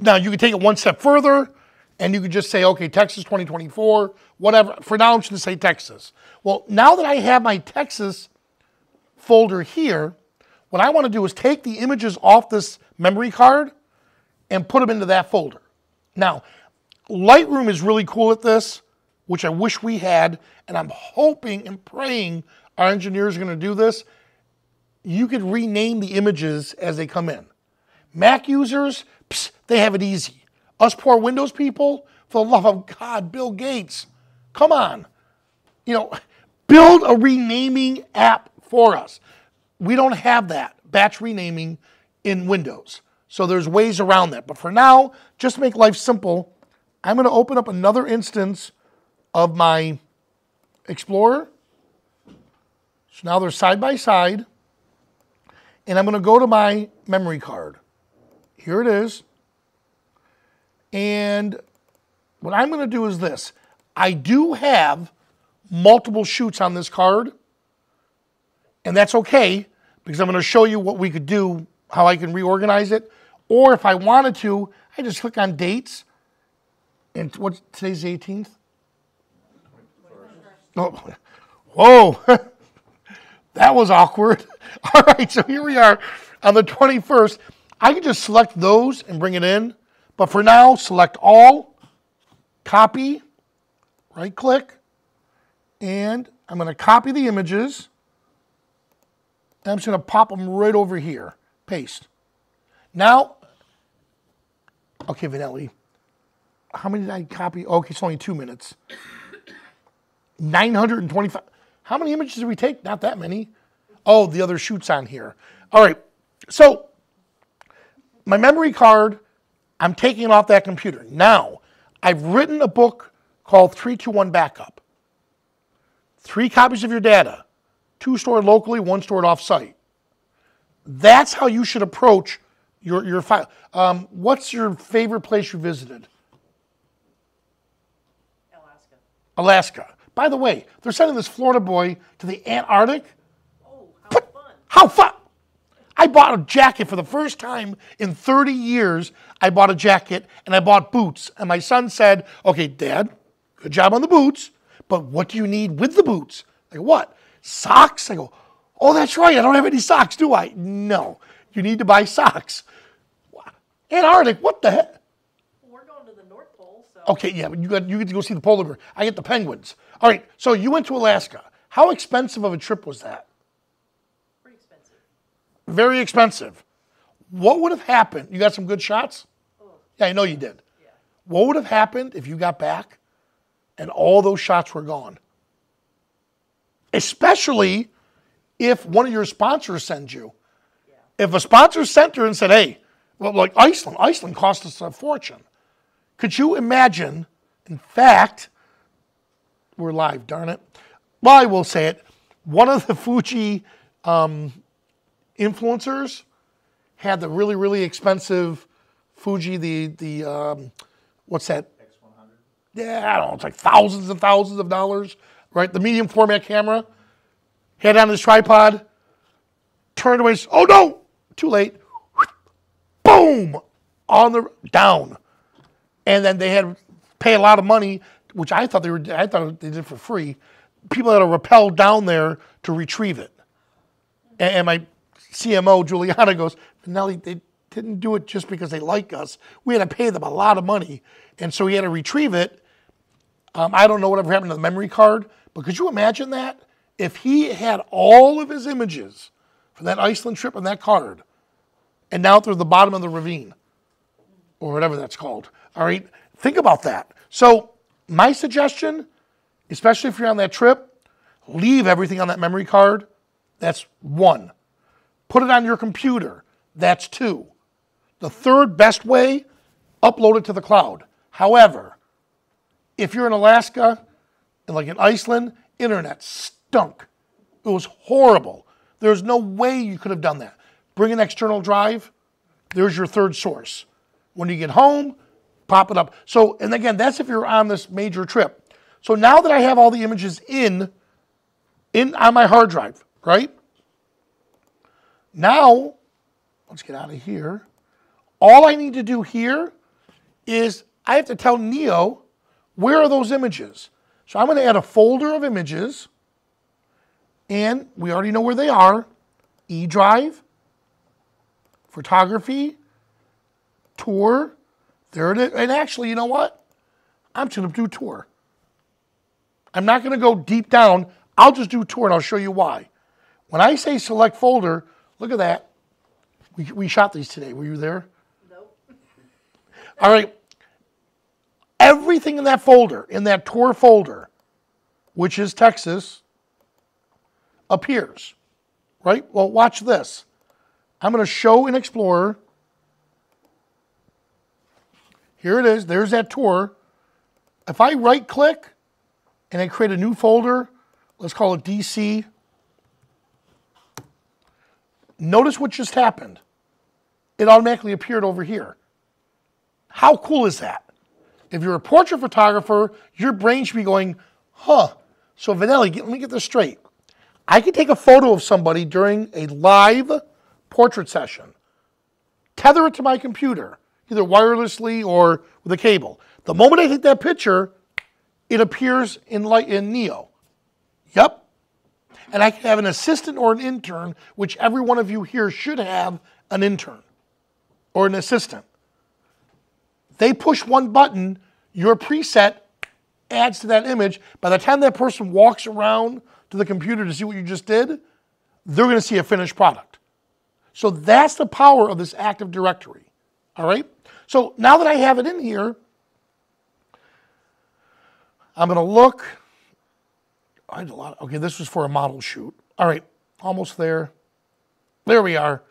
Now you can take it one step further and you could just say, okay, Texas 2024, whatever. For now, I'm just going to say Texas. Well, now that I have my Texas folder here, what I want to do is take the images off this memory card and put them into that folder. Now, Lightroom is really cool at this, which I wish we had, and I'm hoping and praying our engineers are going to do this. You could rename the images as they come in. Mac users, psst, they have it easy. Us poor Windows people, for the love of God, Bill Gates, come on. You know, build a renaming app for us. We don't have that batch renaming in Windows. So there's ways around that. But for now, just to make life simple, I'm going to open up another instance of my Explorer. So now they're side by side. And I'm going to go to my memory card. Here it is. And what I'm going to do is this. I do have multiple shoots on this card. And that's okay because I'm going to show you what we could do, how I can reorganize it. Or if I wanted to, I just click on dates. And what today's the 18th? Oh, whoa, that was awkward. All right, so here we are on the 21st. I can just select those and bring it in. But for now, select all, copy, right click, and I'm going to copy the images. I'm just going to pop them right over here. Paste. Now, okay, Vanelli, how many did I copy? Okay, it's only two minutes. 925. How many images did we take? Not that many. Oh, the other shoots on here. All right, so my memory card I'm taking it off that computer. Now, I've written a book called 321 Backup. Three copies of your data, two stored locally, one stored off-site. That's how you should approach your, your file. Um, what's your favorite place you visited? Alaska. Alaska. By the way, they're sending this Florida boy to the Antarctic. Oh, how But fun. how fun! I bought a jacket for the first time in 30 years. I bought a jacket and I bought boots. And my son said, Okay, Dad, good job on the boots, but what do you need with the boots? Like, What? Socks? I go, Oh, that's right. I don't have any socks, do I? No. You need to buy socks. Antarctic, what the heck? We're going to the North Pole, so. Okay, yeah, but you got you get to go see the polar bear. I get the penguins. All right, so you went to Alaska. How expensive of a trip was that? Pretty expensive. Very expensive. What would have happened? You got some good shots? Oh. Yeah, I know you did. Yeah. What would have happened if you got back and all those shots were gone? Especially if one of your sponsors sends you. If a sponsor sent her and said, hey, well, like Iceland, Iceland cost us a fortune. Could you imagine, in fact, we're live, darn it. Well, I will say it. One of the Fuji um, influencers had the really, really expensive Fuji, the, the um, what's that? X100. Yeah, I don't know, it's like thousands and thousands of dollars, right? The medium format camera. head on his tripod, turned away, oh no, too late. Boom! On the down. And then they had to pay a lot of money, which I thought they were I thought they did for free. People had to rappel down there to retrieve it. And, and my CMO, Juliana, goes, Nelly, they didn't do it just because they like us. We had to pay them a lot of money. And so he had to retrieve it. Um, I don't know whatever happened to the memory card, but could you imagine that? If he had all of his images from that Iceland trip on that card, and now at the bottom of the ravine, or whatever that's called. All right, think about that. So, my suggestion especially if you're on that trip, leave everything on that memory card. That's one. Put it on your computer. That's two. The third best way, upload it to the cloud. However, if you're in Alaska and like in Iceland, internet stunk. It was horrible. There's no way you could have done that. Bring an external drive. There's your third source. When you get home, pop it up. So, and again, that's if you're on this major trip. So now that I have all the images in, in on my hard drive, right? Now, let's get out of here. All I need to do here is I have to tell Neo where are those images. So I'm going to add a folder of images, and we already know where they are. E drive, photography, tour. There it is. And actually, you know what? I'm going to do tour. I'm not going to go deep down. I'll just do tour, and I'll show you why. When I say select folder, look at that. We, we shot these today. Were you there? Nope. All right. Everything in that folder, in that tour folder, which is Texas, appears. Right? Well, watch this. I'm going to show in Explorer. Here it is. There's that tour. If I right click and I create a new folder, let's call it DC. Notice what just happened. It automatically appeared over here. How cool is that? If you're a portrait photographer, your brain should be going, huh. So, Vanelli, let me get this straight. I can take a photo of somebody during a live portrait session, tether it to my computer, either wirelessly or with a cable. The moment I take that picture, it appears in, light, in Neo. Yep. And I can have an assistant or an intern, which every one of you here should have an intern or an assistant. They push one button, your preset adds to that image. By the time that person walks around to the computer to see what you just did, they're going to see a finished product. So that's the power of this Active Directory. All right? So now that I have it in here, I'm going to look. I had a lot. okay, this was for a model shoot. All right, almost there. There we are.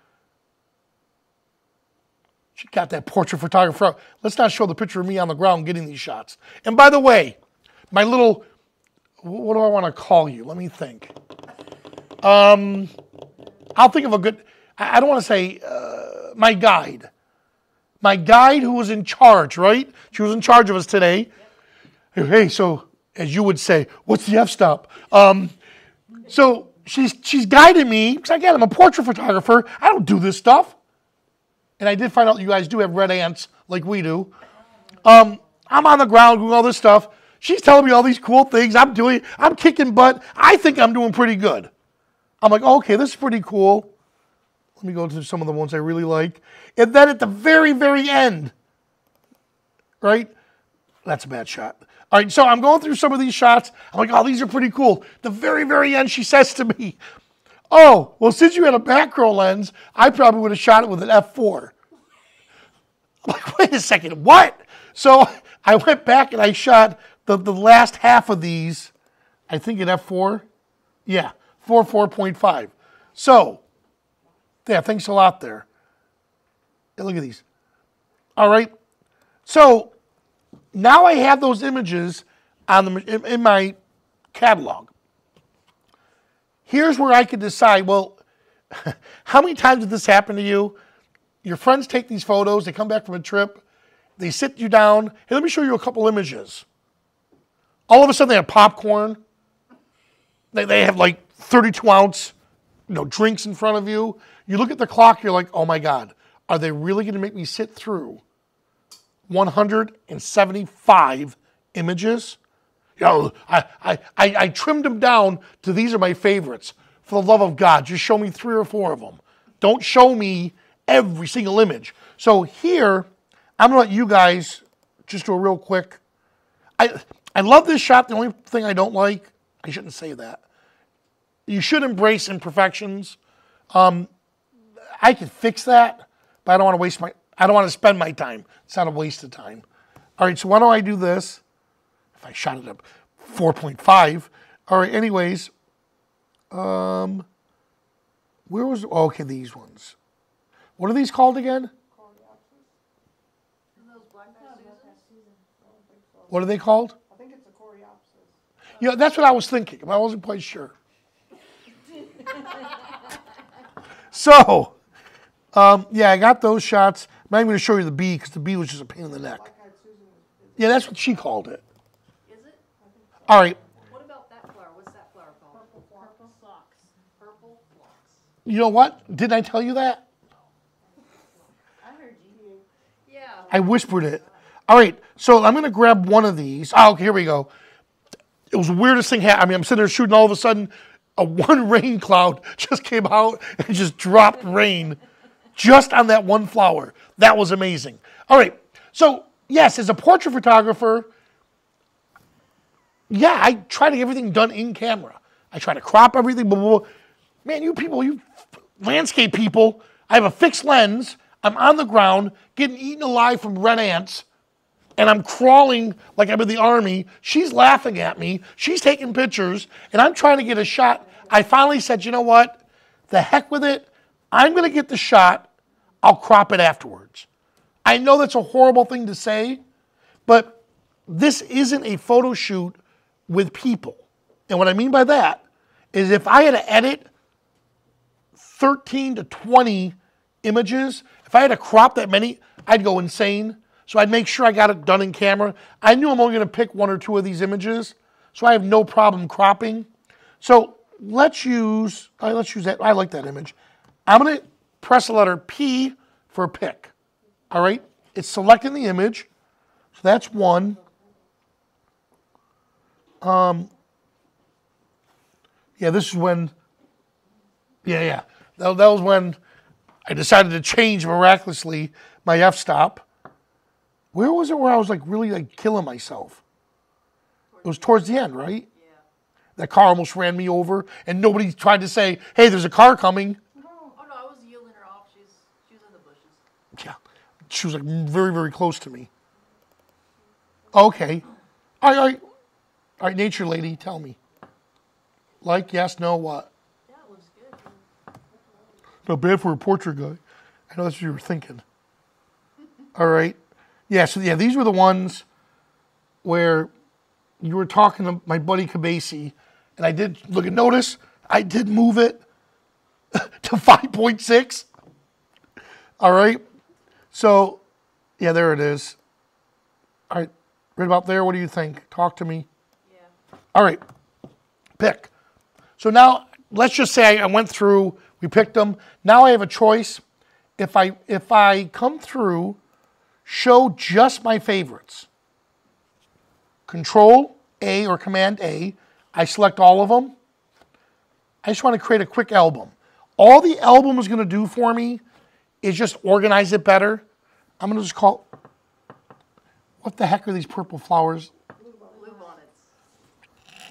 She got that portrait photographer. Let's not show the picture of me on the ground getting these shots. And by the way, my little, what do I want to call you? Let me think. Um, I'll think of a good, I don't want to say uh, my guide. My guide who was in charge, right? She was in charge of us today. Hey, so as you would say, what's the f stop? Um, so she's she's guiding me because again, I'm a portrait photographer. I don't do this stuff. And I did find out you guys do have red ants like we do. Um, I'm on the ground doing all this stuff. She's telling me all these cool things. I'm doing, I'm kicking butt. I think I'm doing pretty good. I'm like, okay, this is pretty cool. Let me go to some of the ones I really like. And then at the very, very end, right? That's a bad shot. All right, so I'm going through some of these shots. I'm like, oh, these are pretty cool. The very, very end, she says to me, oh, well, since you had a macro lens, I probably would have shot it with an f4. I'm like, wait a second, what? So I went back and I shot the, the last half of these, I think in f4. Yeah, 4, 4.5. So, yeah, thanks a lot there. Hey, look at these. All right. So now I have those images on the, in, in my catalog. Here's where I could decide, well, how many times did this happen to you? Your friends take these photos, they come back from a trip, they sit you down, hey, let me show you a couple images. All of a sudden they have popcorn. They, they have like 32 ounce you know, drinks in front of you. You look at the clock, you're like, oh my God, are they really going to make me sit through 175 images? You know, I, I, I, trimmed them down to these are my favorites. For the love of God, just show me three or four of them. Don't show me every single image. So here, I'm gonna let you guys just do a real quick. I I love this shot. The only thing I don't like, I shouldn't say that. You should embrace imperfections. Um, I could fix that, but I don't want to waste my. I don't want to spend my time. It's not a waste of time. All right, so why don't I do this? I shot it up, 4.5. All right, anyways. Um, where was, oh, okay, these ones. What are these called again? What are they called? I think it's a coreopsis. Yeah, that's what I was thinking. but I wasn't quite sure. so, um, yeah, I got those shots. I'm not even going to show you the bee because the bee was just a pain in the neck. Black-eyed Susan is, is Yeah, that's what she called it. Is it? All right, What about that flower? What's that flower called? purple phlox. Purple phlox. you know what? Didn't I tell you that? I heard you. Yeah. I whispered it. All right, so I'm going to grab one of these. Oh, okay, here we go. It was the weirdest thing. Ha- I mean, I'm sitting there shooting, all of a sudden, a one rain cloud just came out and just dropped rain just on that one flower. That was amazing. All right, so yes, as a portrait photographer, yeah, I try to get everything done in camera. I try to crop everything. Blah, blah, blah. Man, you people, you landscape people, I have a fixed lens. I'm on the ground getting eaten alive from red ants, and I'm crawling like I'm in the army. She's laughing at me. She's taking pictures, and I'm trying to get a shot. I finally said, you know what? The heck with it. I'm going to get the shot. I'll crop it afterwards. I know that's a horrible thing to say, but this isn't a photo shoot with people. And what I mean by that is if I had to edit 13 to 20 images, if I had to crop that many, I'd go insane. So I'd make sure I got it done in camera. I knew I'm only going to pick one or two of these images, so I have no problem cropping. So let's use, right, let's use that. I like that image. I'm going to press the letter P for pick. All right, it's selecting the image. So that's one. Um, yeah, this is when, yeah, yeah. That, that was when I decided to change miraculously my f stop. Where was it where I was like really like killing myself? It was towards the end, right? Yeah. That car almost ran me over, and nobody tried to say, "Hey, there's a car coming." No, Oh no, I was yielding her off. She's she was in the bushes. Yeah, she was like very, very close to me. Okay, all right, all right. Nature lady, tell me. Like, yes, no, what? Yeah, it looks good. Not bad for a portrait guy. I know that's what you were thinking. All right. Yeah, so yeah, these were the ones where you were talking to my buddy Cabasi, and I did look at notice, I did move it to 5.6. All right. So yeah, there it is. All right. Right about there, what do you think? Talk to me. All right, pick. So now let's just say I went through, we picked them. Now I have a choice. If I if I come through, show just my favorites. Control A or Command A. I select all of them. I just want to create a quick album. All the album is going to do for me is just organize it better. I'm going to just call. What the heck are these purple flowers? Blue bonnets.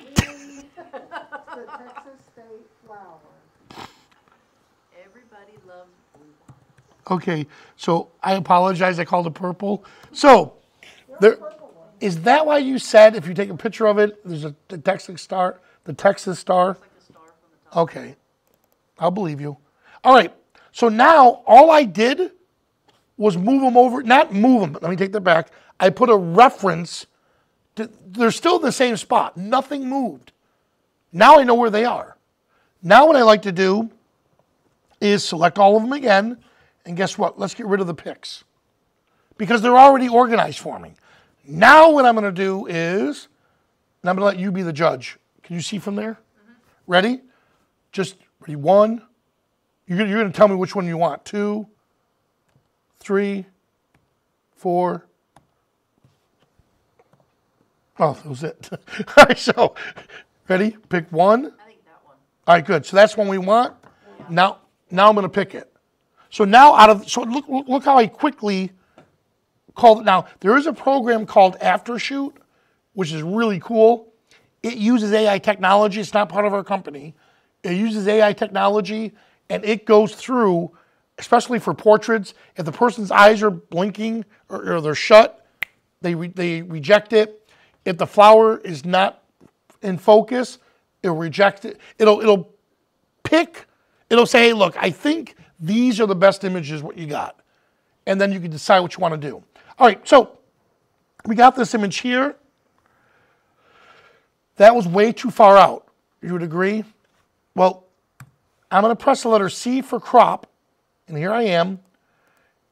It's the Texas state flower. Everybody loves blue bonnets. Okay, so I apologize. I called it purple. So, there, is that why you said if you take a picture of it, there's a the Texas star, the Texas star? Okay, I'll believe you. All right, so now all I did was move them over. Not move them. but Let me take that back. I put a reference. To, they're still in the same spot. Nothing moved. Now I know where they are. Now what I like to do is select all of them again, and guess what? Let's get rid of the picks because they're already organized for me. Now what I'm going to do is, and I'm going to let you be the judge. Can you see from there? Mm-hmm. Ready? Just ready. One. You're going, you're going to tell me which one you want. Two, three, four. Oh, that was it. All right, so ready? Pick one. I think that one. All right, good. So that's one we want. Now, now I'm going to pick it. So now out of so look look how I quickly called it. Now there is a program called AfterShoot, which is really cool. It uses AI technology. It's not part of our company. It uses AI technology, and it goes through, especially for portraits. If the person's eyes are blinking or, or they're shut, they re, they reject it. If the flower is not in focus, it'll reject it. It'll it'll pick. It'll say, hey, look, I think these are the best images. What you got, and then you can decide what you want to do. All right, so we got this image here. That was way too far out. You would agree? Well, I'm going to press the letter C for crop, and here I am.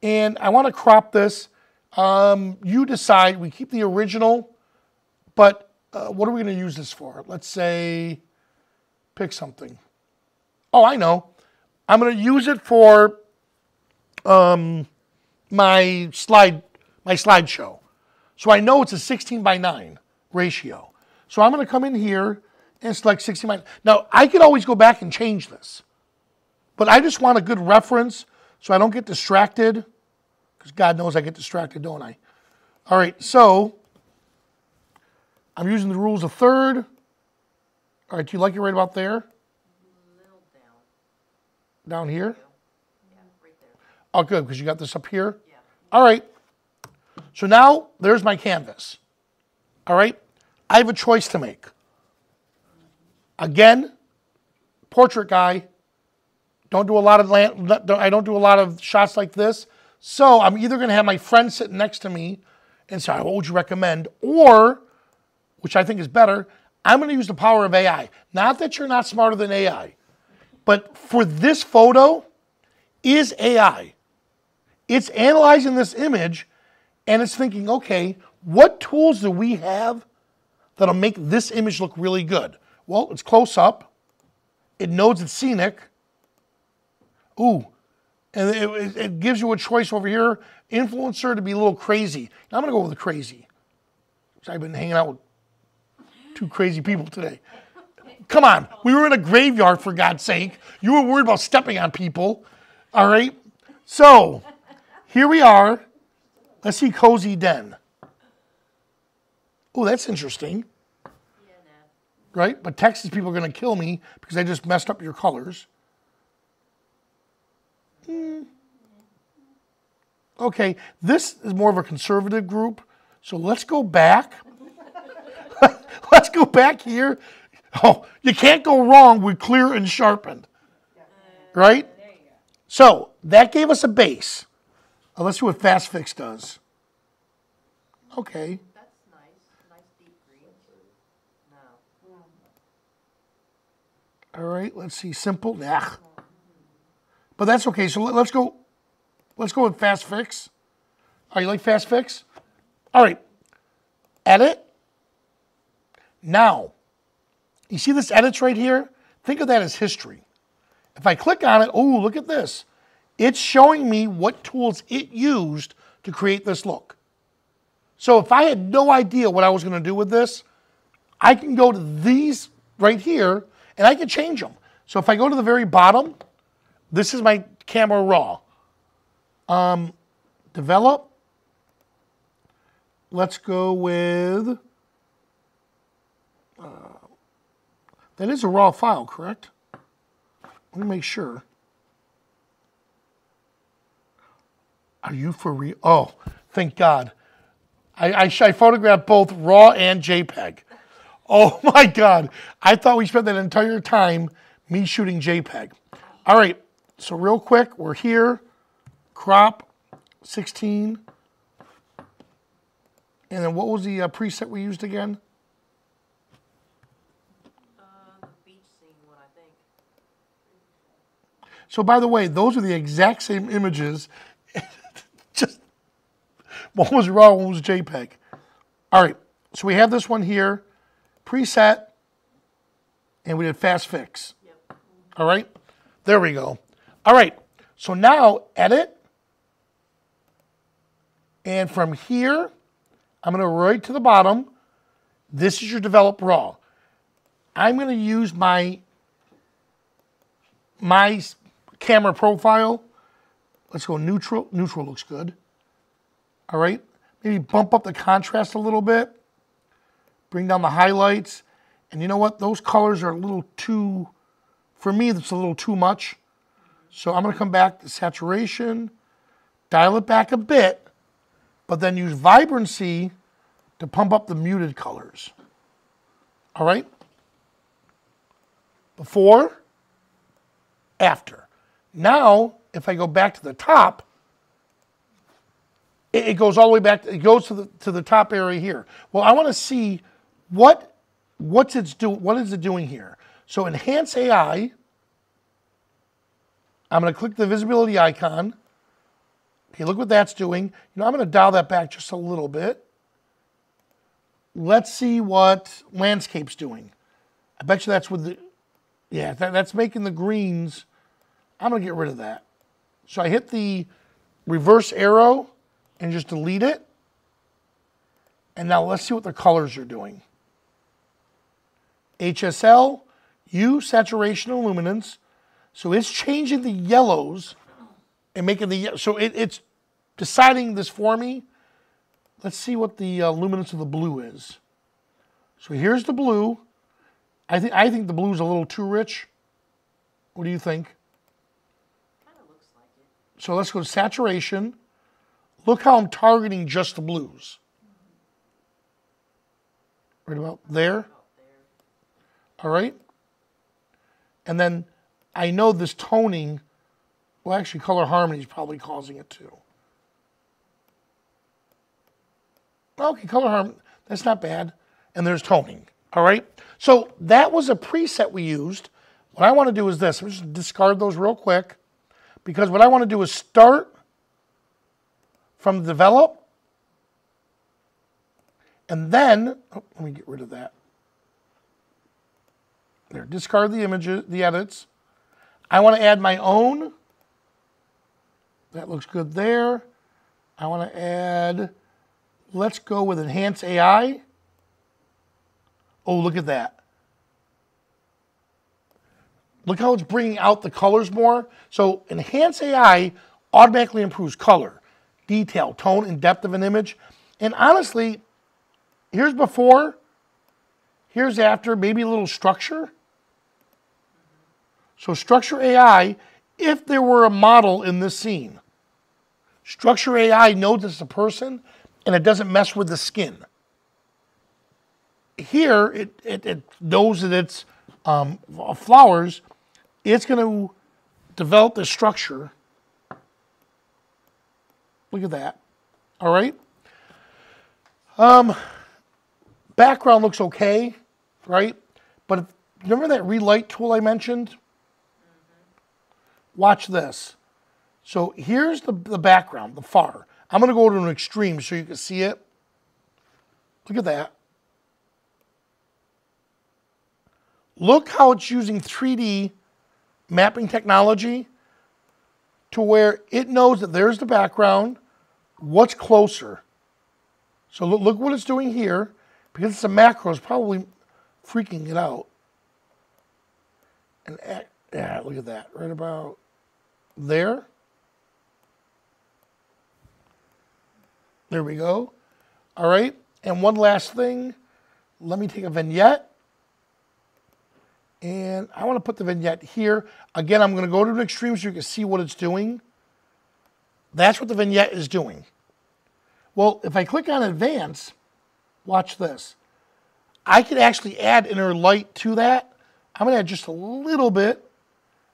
And I want to crop this. Um, you decide. We keep the original, but uh, what are we going to use this for? Let's say, pick something. Oh, I know. I'm going to use it for um, my slide, my slideshow. So I know it's a 16 by 9 ratio. So I'm going to come in here and select 16 by 9. Now, I could always go back and change this. But I just want a good reference so I don't get distracted. Because God knows I get distracted, don't I? All right, so I'm using the rules of third. All right, do you like it right about there? Down. Here? Yeah, right there. Oh, good, because you got this up here. Yeah. All right. So now there's my canvas. All right. I have a choice to make. Again, portrait guy. Don't do a lot of land. I don't do a lot of shots like this. So I'm either going to have my friend sitting next to me and say, "What would you recommend?" Or, which I think is better, I'm going to use the power of AI. Not that you're not smarter than AI, but for this photo, is AI. It's analyzing this image and it's thinking, okay, what tools do we have that'll make this image look really good? Well, it's close up. It knows it's scenic. Ooh, and it, it- gives you a choice over here. Influencer to be a little crazy. Now I'm gonna go with the crazy. I've been hanging out with two crazy people today. Come on, we were in a graveyard for God's sake. You were worried about stepping on people. All right. So here we are. Let's see Cozy Den. Oh, that's interesting, right? But Texas people are going to kill me because I just messed up your colors. Hmm. Okay, this is more of a conservative group. So let's go back. let's go back here. Oh, you can't go wrong with clear and sharpened. Right? So that gave us a base. Now let's see what Fast Fix does. Okay. That's nice. Nice deep green. No. All right, let's see. Simple. Nah. But that's okay. So let, us go. Let's go with Fast Fix. Are you like Fast Fix? All right. Edit. Now, you see this edits right here? Think of that as history. If I click on it, oh, look at this. It's showing me what tools it used to create this look. So if I had no idea what I was going to do with this, I can go to these right here and I can change them. So if I go to the very bottom, this is my camera raw. Um, develop. Let's go with. Uh, that is a raw file, correct? Let me make sure. Are you for real? Oh, thank God. I, I, I photographed both RAW and JPEG. Oh my God. I thought we spent that entire time me shooting JPEG. All right. So, real quick, we're here. Crop 16. And then what was the uh, preset we used again? Uh, the beach scene one, I think. So, by the way, those are the exact same images. Just one was RAW, one was JPEG. All right. So, we have this one here preset, and we did fast fix. Yep. All right, there we go. All right, so now edit. And from here, I'm going to right to the bottom. This is your develop raw. I'm going to use my my camera profile. Let's go neutral. Neutral looks good. All right, maybe bump up the contrast a little bit. Bring down the highlights. And you know what? Those colors are a little too for me, that's a little too much. So I'm going to come back to saturation, dial it back a bit, but then use vibrancy to pump up the muted colors. All right? before, after. Now, if I go back to the top, it, it goes all the way back. It goes to the to the top area here. Well, I want to see what what's it's do what is it doing here. So enhance AI. I'm going to click the visibility icon. Okay, look what that's doing. You know, I'm going to dial that back just a little bit. Let's see what landscape's doing. I bet you that's with the, yeah, that, that's making the greens. I'm to get rid of that. So I hit the reverse arrow and just delete it. And now let's see what the colors are doing. HSL, hue, saturation, and luminance. So it's changing the yellows and making the, so it, it's deciding this for me. Let's see what the uh, luminance of the blue is. So here's the blue. I think I think the blue is a little too rich. What do you think? Kind of looks like it. So let's go to saturation. Look how I'm targeting just the blues. Right about there. All right. And then I know this toning, well, actually, color harmony is probably causing it too. Okay, color harmony, that's not bad. And there's toning. All right. So that was a preset we used. What I want to do is this. I'm just discard those real quick because what I want to do is start from develop and then, oh, let me get rid of that. There, discard the images, the edits. I want to add my own. That looks good there. I want to add, let's go with Enhance AI. Oh, look at that. Look how it's bringing out the colors more. So Enhance AI automatically improves color, detail, tone, and depth of an image. And honestly, here's before, here's after, maybe a little structure. So structure AI, if there were a model in this scene, structure AI knows it's a person and it doesn't mess with the skin. Here, it, it, it knows that it's um, flowers. It's going to develop the structure. Look at that. All right. Um, background looks okay, right? But if, remember that relight tool I mentioned? Watch this. So here's the, the background, the far. I'm going to go to an extreme so you can see it. Look at that. Look how it's using 3D mapping technology to where it knows that there's the background, what's closer. So look, look what it's doing here. Because it's a macro, it's probably freaking it out. And yeah, look at that, right about there. There we go. All right. And one last thing. Let me take a vignette. And I want to put the vignette here. Again, I'm going to go to an extreme so you can see what it's doing. That's what the vignette is doing. Well, if I click on advance, watch this. I could actually add inner light to that. I'm going to add just a little bit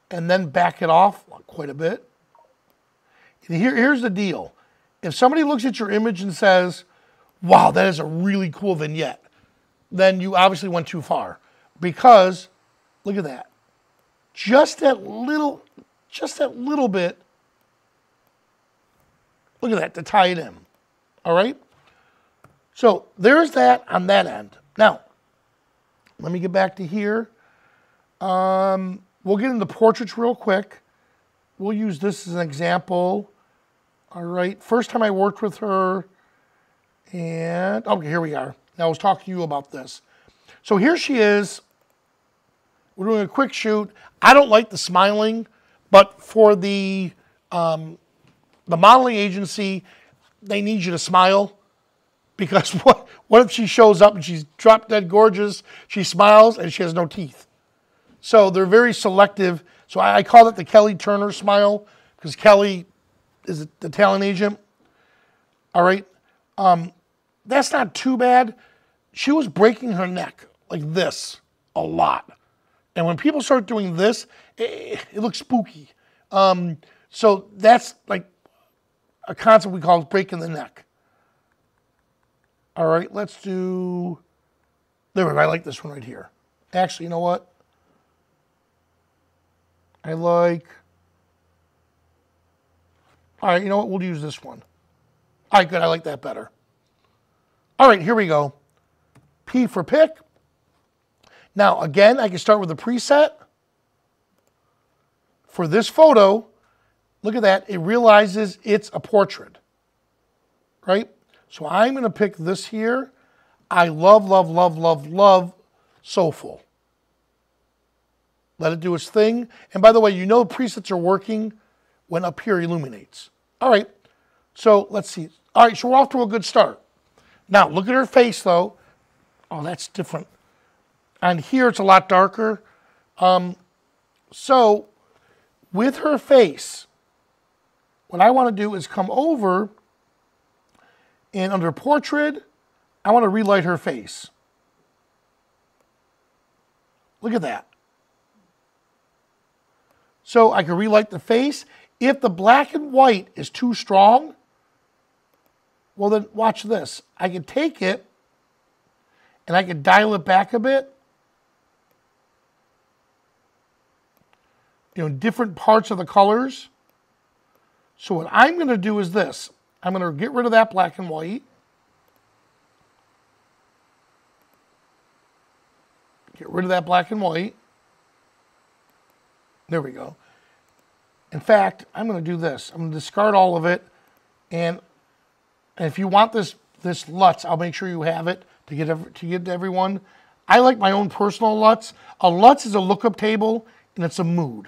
and then back it off quite a bit. Here, here's the deal. If somebody looks at your image and says, wow, that is a really cool vignette, then you obviously went too far because look at that. Just that little, just that little bit. Look at that to tie it in. All right. So there's that on that end. Now, let me get back to here. Um, we'll get into portraits real quick. We'll use this as an example. All right, first time I worked with her, and okay, here we are. Now I was talking to you about this. So here she is. We're doing a quick shoot. I don't like the smiling, but for the um, the modeling agency, they need you to smile because what what if she shows up and she's drop dead gorgeous, she smiles and she has no teeth. So they're very selective. So I, I call it the Kelly Turner smile because Kelly is the talent agent. All right. Um, that's not too bad. She was breaking her neck like this a lot. And when people start doing this, it, it looks spooky. Um, so that's like a concept we call breaking the neck. All right, let's do. There we go. I like this one right here. Actually, you know what? I like. All right, you know what? We'll use this one. All right, good. I like that better. All right, here we go. P for pick. Now, again, I can start with a preset. For this photo, look at that. It realizes it's a portrait, right? So I'm going to pick this here. I love, love, love, love, love Soulful. Let it do its thing. And by the way, you know presets are working when up here illuminates. All right, so let's see. All right, so we're off to a good start. Now, look at her face, though. Oh, that's different. And here it's a lot darker. Um, so with her face, what I want to do is come over and under portrait, I want to relight her face. Look at that. So I can relight the face. If the black and white is too strong, well then watch this. I can take it and I can dial it back a bit. You know, different parts of the colors. So what I'm going to do is this. I'm going to get rid of that black and white. Get rid of that black and white. There we go. In fact, I'm going to do this. I'm going to discard all of it. And, and if you want this this LUTs, I'll make sure you have it to get to give to everyone. I like my own personal LUTs. A LUTs is a lookup table, and it's a mood.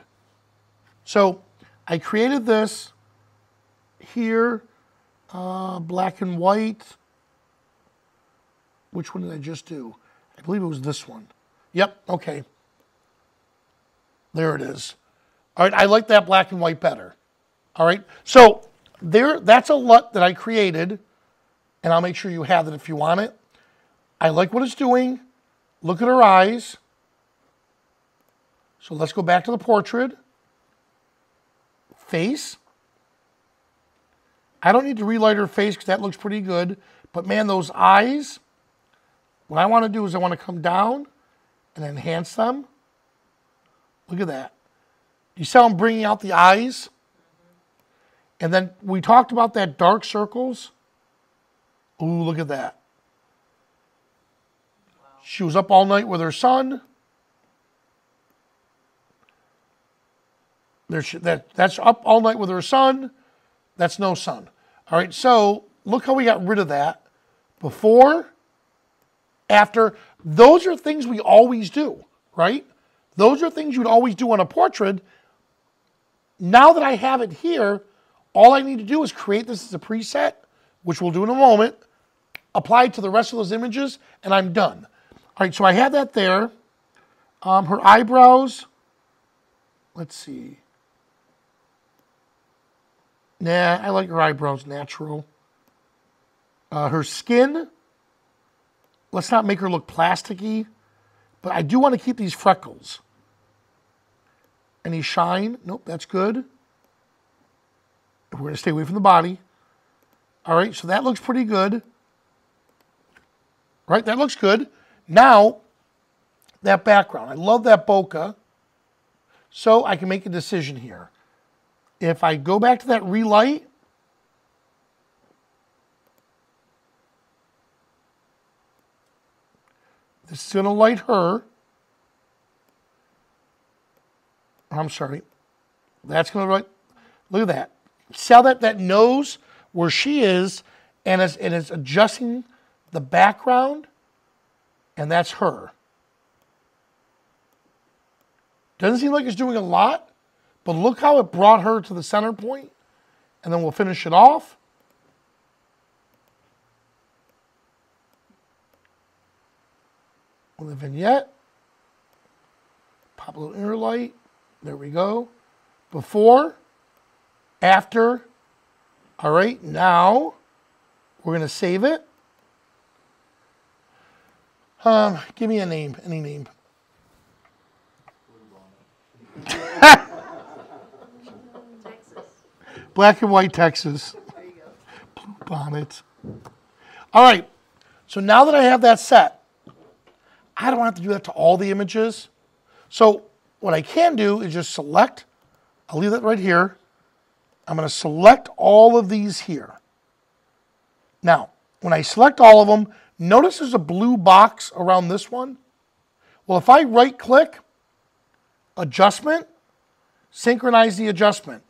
So I created this here, uh, black and white. Which one did I just do? I believe it was this one. Yep, okay. There it is. All right, I like that black and white better. All right, so there, that's a LUT that I created, and I'll make sure you have it if you want it. I like what it's doing. Look at her eyes. So let's go back to the portrait. Face. I don't need to relight her face because that looks pretty good. But man, those eyes, what I want to do is I want to come down and enhance them. Look at that. You see how I'm bringing out the eyes? And then we talked about that dark circles. Ooh, look at that. She was up all night with her son. That, that's up all night with her son. That's no sun. All right, so look how we got rid of that. Before, after, those are things we always do, right? Those are things you'd always do on a portrait. Now that I have it here, all I need to do is create this as a preset, which we'll do in a moment, apply it to the rest of those images, and I'm done. All right, so I have that there. Um, her eyebrows, let's see. Nah, I like her eyebrows natural. Uh, her skin, let's not make her look plasticky, but I do want to keep these freckles. Any shine? Nope, that's good. We're going to stay away from the body. All right, so that looks pretty good. Right, that looks good. Now, that background. I love that bokeh. So I can make a decision here. If I go back to that relight, this is going to light her. I'm sorry. That's going to light. Look at that. See how that, that knows where she is and is, and is adjusting the background, and that's her. Doesn't seem like it's doing a lot, but look how it brought her to the center point, and then we'll finish it off. On the vignette, pop a little inner light. There we go. Before, after. All right, now we're going to save it. Um, give me a name, any name. Black and white Texas. Blue bonnet. All right. So now that I have that set, I don't have to do that to all the images. So what I can do is just select, I'll leave that right here. I'm going to select all of these here. Now, when I select all of them, notice there's a blue box around this one. Well, if I right click, adjustment, synchronize the adjustment.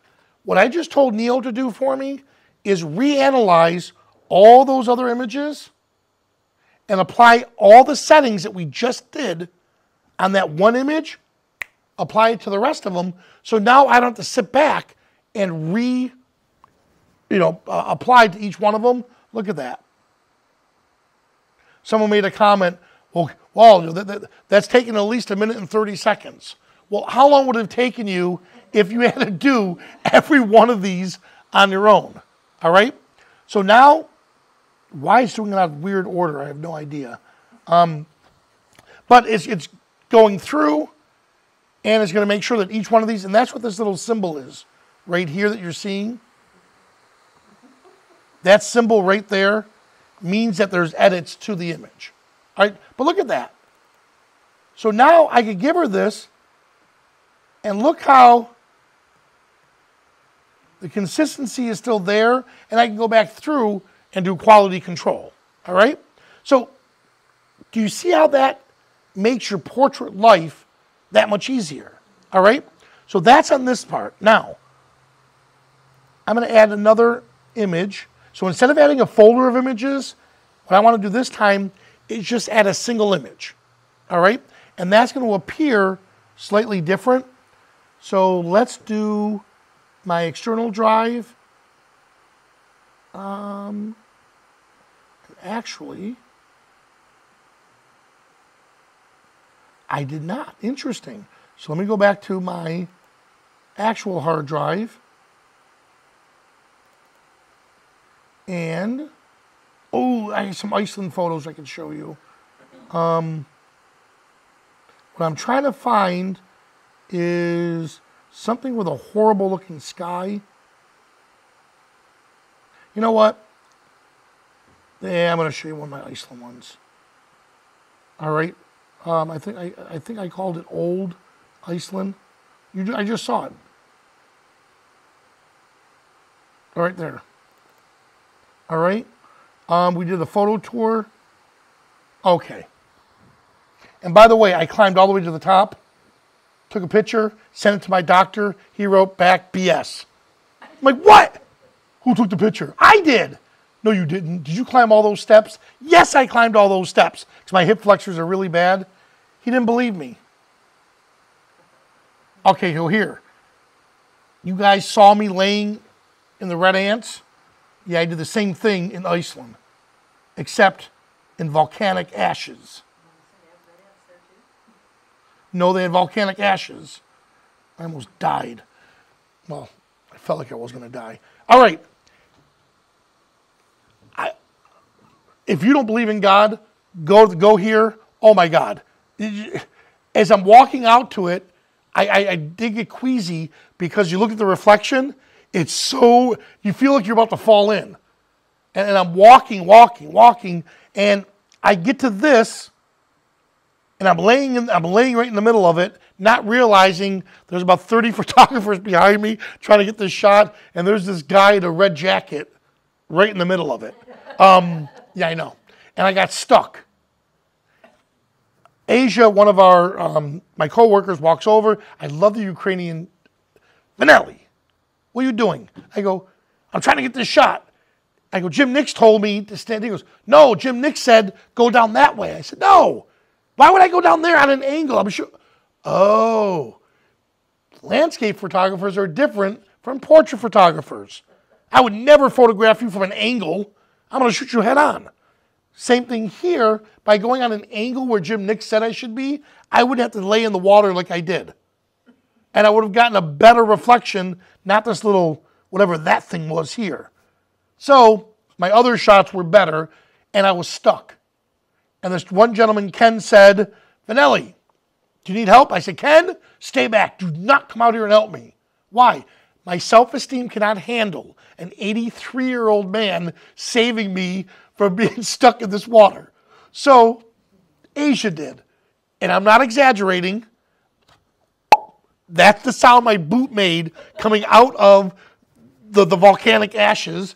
What I just told Neo to do for me is reanalyze all those other images and apply all the settings that we just did on that one image, apply it to the rest of them. So now I don't have to sit back and re, you know, uh, apply to each one of them. Look at that. Someone made a comment, well, well that, that, that's taking at least a minute and 30 seconds. Well, how long would it have taken you if you had to do every one of these on your own? All right? So now, why is doing it out of weird order, I have no idea. Um, but it's, it's going through and it's going to make sure that each one of these, and that's what this little symbol is right here that you're seeing. That symbol right there means that there's edits to the image. All right? But look at that. So now I could give her this, and look how the consistency is still there, and I can go back through and do quality control. All right? So, do you see how that makes your portrait life that much easier? All right? So, that's on this part. Now, I'm going to add another image. So, instead of adding a folder of images, what I want to do this time is just add a single image. All right? And that's going to appear slightly different. So, let's do my external drive. Um, actually, I did not. Interesting. So let me go back to my actual hard drive. And, oh, I have some Iceland photos I can show you. Um, what I'm trying to find is something with a horrible looking sky. You know what? Yeah, I'm going to show you one of my Iceland ones. All right. Um, I think I, I think I called it Old Iceland. You, I just saw it. Right there. All right. Um, we did the photo tour. Okay. And by the way, I climbed all the way to the top took a picture, sent it to my doctor. He wrote back BS. I'm like, what? Who took the picture? I did. No, you didn't. Did you climb all those steps? Yes, I climbed all those steps because my hip flexors are really bad. He didn't believe me. Okay, he'll hear. You guys saw me laying in the red ants? Yeah, I did the same thing in Iceland, except in volcanic ashes. No, they had volcanic ashes. I almost died. Well, I felt like I was going to die. All right. I, if you don't believe in God, go go here. Oh my God! As I'm walking out to it, I, I, I did get queasy because you look at the reflection. It's so you feel like you're about to fall in, and, and I'm walking, walking, walking, and I get to this and I'm laying in, I'm laying right in the middle of it, not realizing there's about 30 photographers behind me trying to get this shot, and there's this guy in a red jacket right in the middle of it. Um, yeah, I know. And I got stuck. Asia, one of our um, my coworkers, walks over. I love the Ukrainian. Vanelli, what are you doing? I go, I'm trying to get this shot. I go, Jim Nix told me to stand. He goes, No, Jim Nix said go down that way. I said, No. Why would I go down there on an angle? I'm sure. Oh, landscape photographers are different from portrait photographers. I would never photograph you from an angle. I'm going to shoot you head on. Same thing here. By going on an angle where Jim Nix said I should be, I would have to lay in the water like I did. And I would have gotten a better reflection, not this little, whatever that thing was here. So my other shots were better, and I was stuck. And this one gentleman, Ken, said, Vanelli, do you need help? I said, Ken, stay back. Do not come out here and help me. Why? My self esteem cannot handle an 83 year old man saving me from being stuck in this water. So Asia did. And I'm not exaggerating. That's the sound my boot made coming out of the, the volcanic ashes.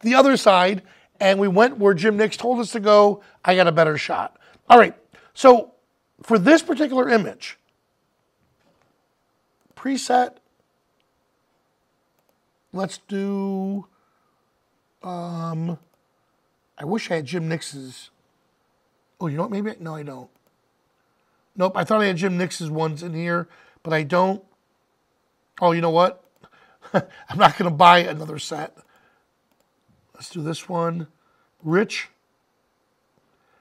The other side, and we went where Jim Nix told us to go. I got a better shot. All right. So for this particular image, preset, let's do. Um, I wish I had Jim Nix's. Oh, you know what? Maybe no, I don't. Nope, I thought I had Jim Nix's ones in here, but I don't. Oh, you know what? I'm not going to buy another set. Let's do this one. Rich.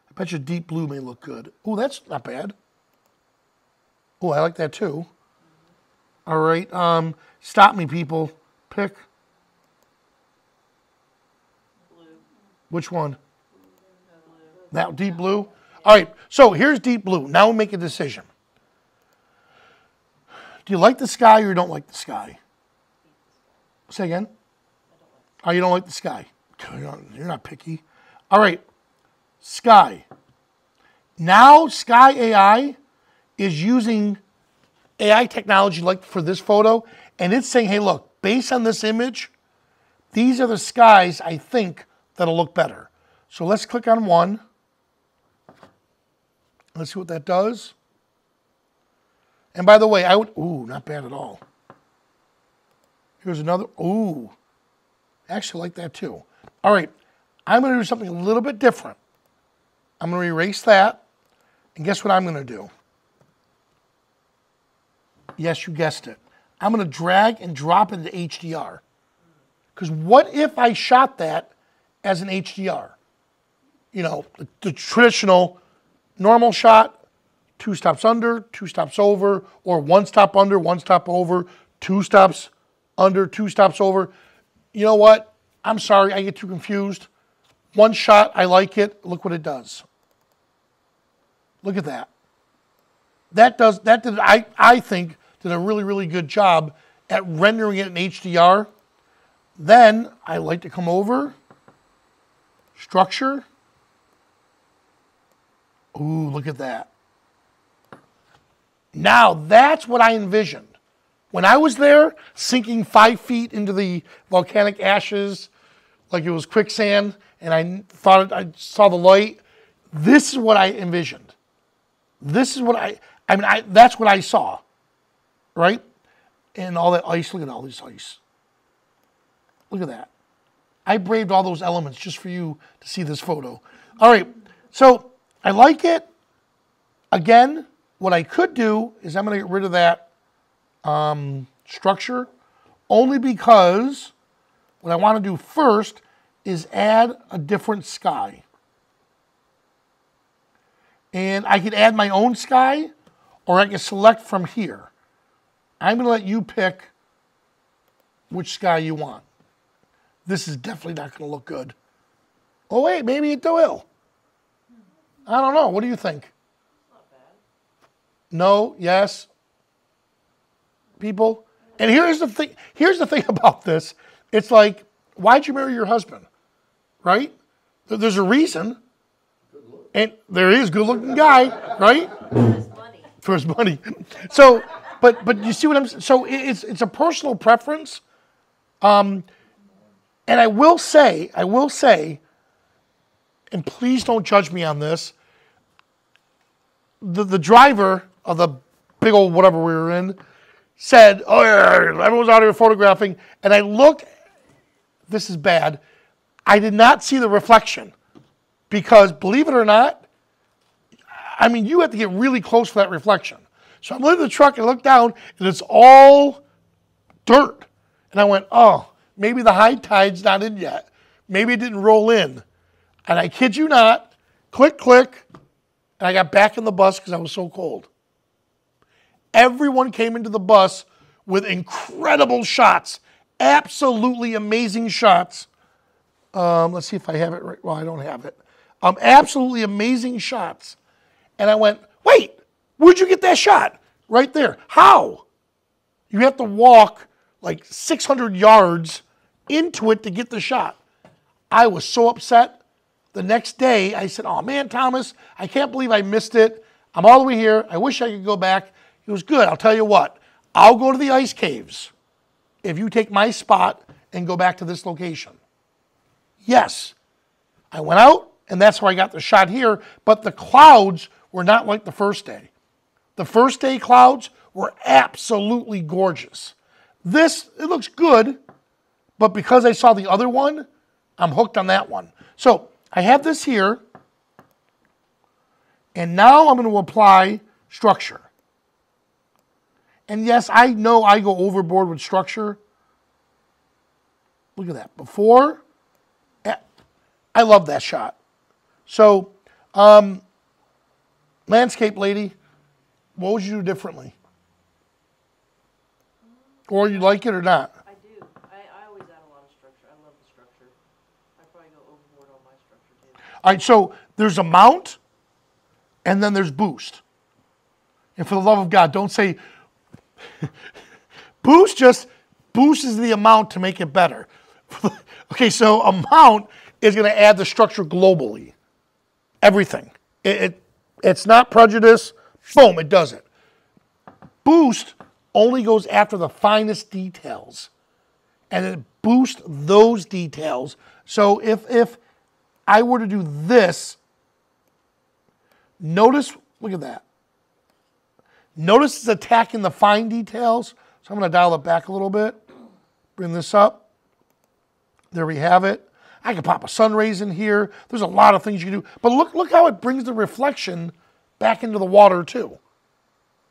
I bet you deep blue may look good. Oh, that's not bad. Oh, I like that too. All right. Um, stop me, people. Pick. Which one? That deep blue? All right, so here's deep blue. Now we make a decision. Do you like the sky or you don't like the sky? Say again? Oh, you don't like the sky. You're not, picky. All right, sky. Now Sky AI is using AI technology like for this photo, and it's saying, hey, look, based on this image, these are the skies I think that'll look better. So let's click on one. Let's see what that does. And by the way, I would, ooh, not bad at all. Here's another, ooh, actually like that too. All right, I'm going to do something a little bit different. I'm going to erase that. And guess what I'm going to do? Yes, you guessed it. I'm going to drag and drop into HDR. Because what if I shot that as an HDR? You know, the, the traditional normal shot, two stops under, two stops over, or one stop under, one stop over, two stops under, two stops over. You know what? I'm sorry, I get too confused. One shot, I like it. Look what it does. Look at that. That does that did I I think did a really really good job at rendering it in HDR. Then I like to come over structure. Ooh, look at that. Now that's what I envisioned. When I was there, sinking five feet into the volcanic ashes, like it was quicksand, and I thought I saw the light. This is what I envisioned. This is what I, I mean, I, that's what I saw, right? And all that ice, look at all this ice. Look at that. I braved all those elements just for you to see this photo. All right, so I like it. Again, what I could do is I'm going to get rid of that um, structure only because what I want to do first is add a different sky. And I could add my own sky or I can select from here. I'm going to let you pick which sky you want. This is definitely not going to look good. Oh, wait, maybe it will. I don't know. What do you think? No, yes. People. And here's the thing. Here's the thing about this. It's like, why'd you marry your husband? Right? There's a reason. And there is good looking guy, right? For his money. For his money. So, but but you see what I'm so it's it's a personal preference. Um, and I will say, I will say, and please don't judge me on this. The the driver of the big old whatever we were in said, "Oh everyone's out here photographing," and I looked. This is bad. I did not see the reflection because, believe it or not, I mean, you have to get really close for that reflection. So I'm looking at the truck and look down, and it's all dirt. And I went, "Oh, maybe the high tide's not in yet. Maybe it didn't roll in." And I kid you not, click, click, and I got back in the bus because I was so cold. Everyone came into the bus with incredible shots, absolutely amazing shots. Um, let's see if I have it right. Well, I don't have it. Um, absolutely amazing shots. And I went, wait, where'd you get that shot? Right there. How? You have to walk like 600 yards into it to get the shot. I was so upset. The next day, I said, Oh man, Thomas, I can't believe I missed it. I'm all the way here. I wish I could go back. He was good. I'll tell you what, I'll go to the ice caves if you take my spot and go back to this location. Yes, I went out, and that's where I got the shot here, but the clouds were not like the first day. The first day clouds were absolutely gorgeous. This, it looks good, but because I saw the other one, I'm hooked on that one. So I have this here, and now I'm going to apply structure. And yes, I know I go overboard with structure. Look at that. Before, eh, I love that shot. So, um, landscape lady, what would you do differently? Or you like it or not? I do. I, I always add a lot of structure. I love the structure. I probably go overboard on my structure too. All right, so there's a mount and then there's boost. And for the love of God, don't say boost just boosts the amount to make it better. okay, so amount is going to add the structure globally. Everything. It, it, it's not prejudice. Boom, it does it. Boost only goes after the finest details. And it boosts those details. So if if I were to do this, notice, look at that. Notice it's attacking the fine details. So I'm going to dial it back a little bit. Bring this up. There we have it. I can pop a sun rays in here. There's a lot of things you can do. But look, look how it brings the reflection back into the water too.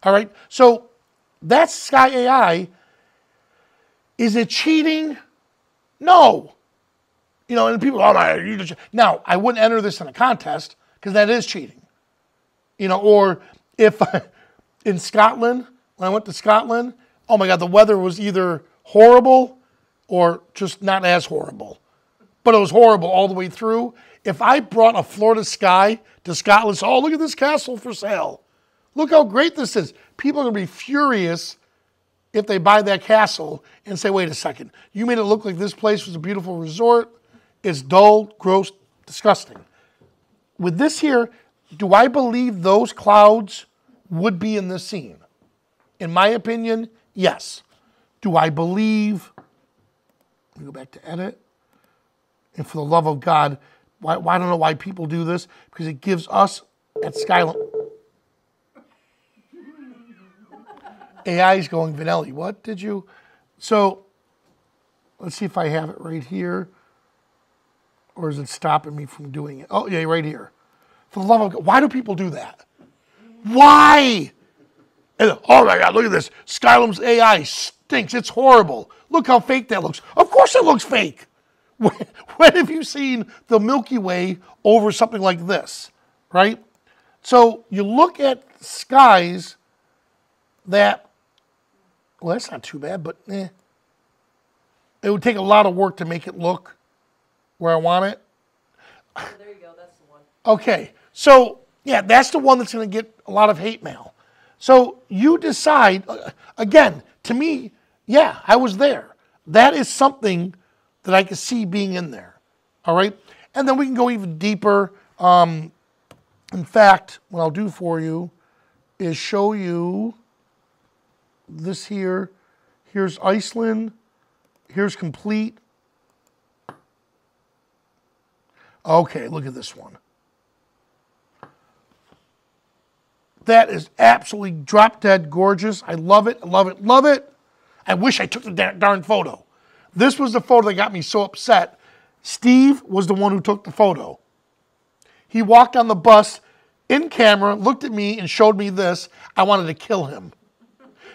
All right. So that's Sky AI. Is it cheating? No. You know, and people, oh my, you just, now I wouldn't enter this in a contest because that is cheating. You know, or if in Scotland, when I went to Scotland, oh my God, the weather was either horrible or just not as horrible. But it was horrible all the way through. If I brought a Florida sky to Scotland, oh, look at this castle for sale. Look how great this is. People are going to be furious if they buy that castle and say, wait a second, you made it look like this place was a beautiful resort. It's dull, gross, disgusting. With this here, do I believe those clouds would be in this scene? In my opinion, yes. Do I believe? Go back to edit. And for the love of God, why, why I don't know why people do this because it gives us at Skylum. AI is going Vanelli. What did you? So let's see if I have it right here. Or is it stopping me from doing it? Oh, yeah, right here. For the love of God, why do people do that? Why? And, oh my God, look at this. Skylum's AI stinks. It's horrible. Look how fake that looks. Of course it looks fake. When, when have you seen the Milky Way over something like this, right? So you look at skies that, well, that's not too bad, but eh. It would take a lot of work to make it look where I want it. Oh, there you go. That's the one. Okay, so yeah, that's the one that's going to get a lot of hate mail. So you decide, uh, again, to me, yeah, I was there. That is something that I could see being in there. All right, and then we can go even deeper. Um, in fact, what I'll do for you is show you this here. Here's Iceland. Here's complete. Okay, look at this one. That is absolutely drop dead gorgeous. I love it, love it, love it. I wish I took the darn photo. This was the photo that got me so upset. Steve was the one who took the photo. He walked on the bus in camera, looked at me, and showed me this. I wanted to kill him.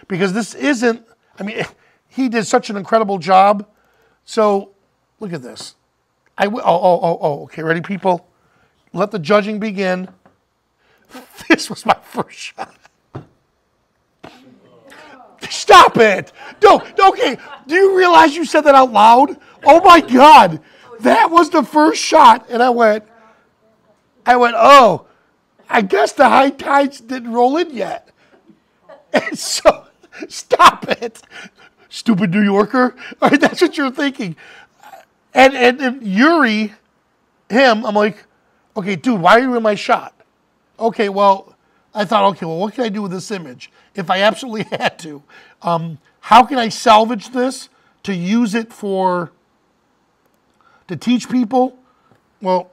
Because this isn't, I mean, he did such an incredible job. So look at this. I w- oh, oh, oh, oh, okay, ready, people? Let the judging begin. This was my first shot. Stop it! Don't, okay, do you realize you said that out loud? Oh my God, that was the first shot. And I went, I went, oh, I guess the high tides didn't roll in yet. And so, stop it. stupid New Yorker. All right, that's what you're thinking. And, and, and Yuri, him, I'm like, okay, dude, why are you in my shot? Okay, well, I thought, okay, well, what can I do with this image if I absolutely had to? Um, how can I salvage this to use it for, to teach people? Well,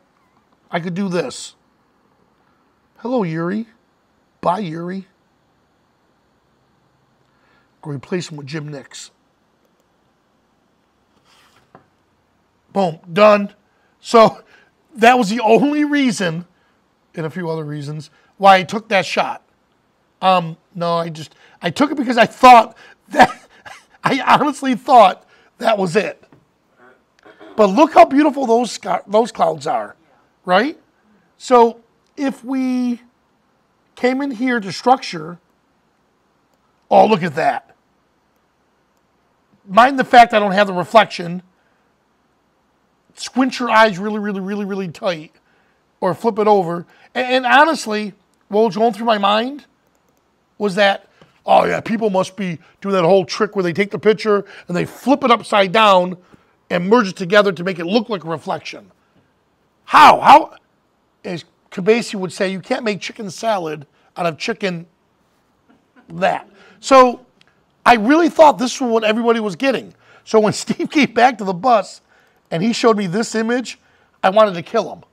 I could do this. Hello, Yuri. Bye, Yuri. I'll replace him with Jim Nix. Boom, done. So that was the only reason, and a few other reasons, why I took that shot. Um, no, I just I took it because I thought that I honestly thought that was it. But look how beautiful those those clouds are, right? So if we came in here to structure, oh look at that. Mind the fact I don't have the reflection. Squint your eyes really, really, really, really tight, or flip it over. And, and honestly, what was going through my mind was that, oh yeah, people must be doing that whole trick where they take the picture and they flip it upside down and merge it together to make it look like a reflection. How? How? As Kabasi would say, you can't make chicken salad out of chicken that. So I really thought this was what everybody was getting. So when Steve came back to the bus and he showed me this image, I wanted to kill him.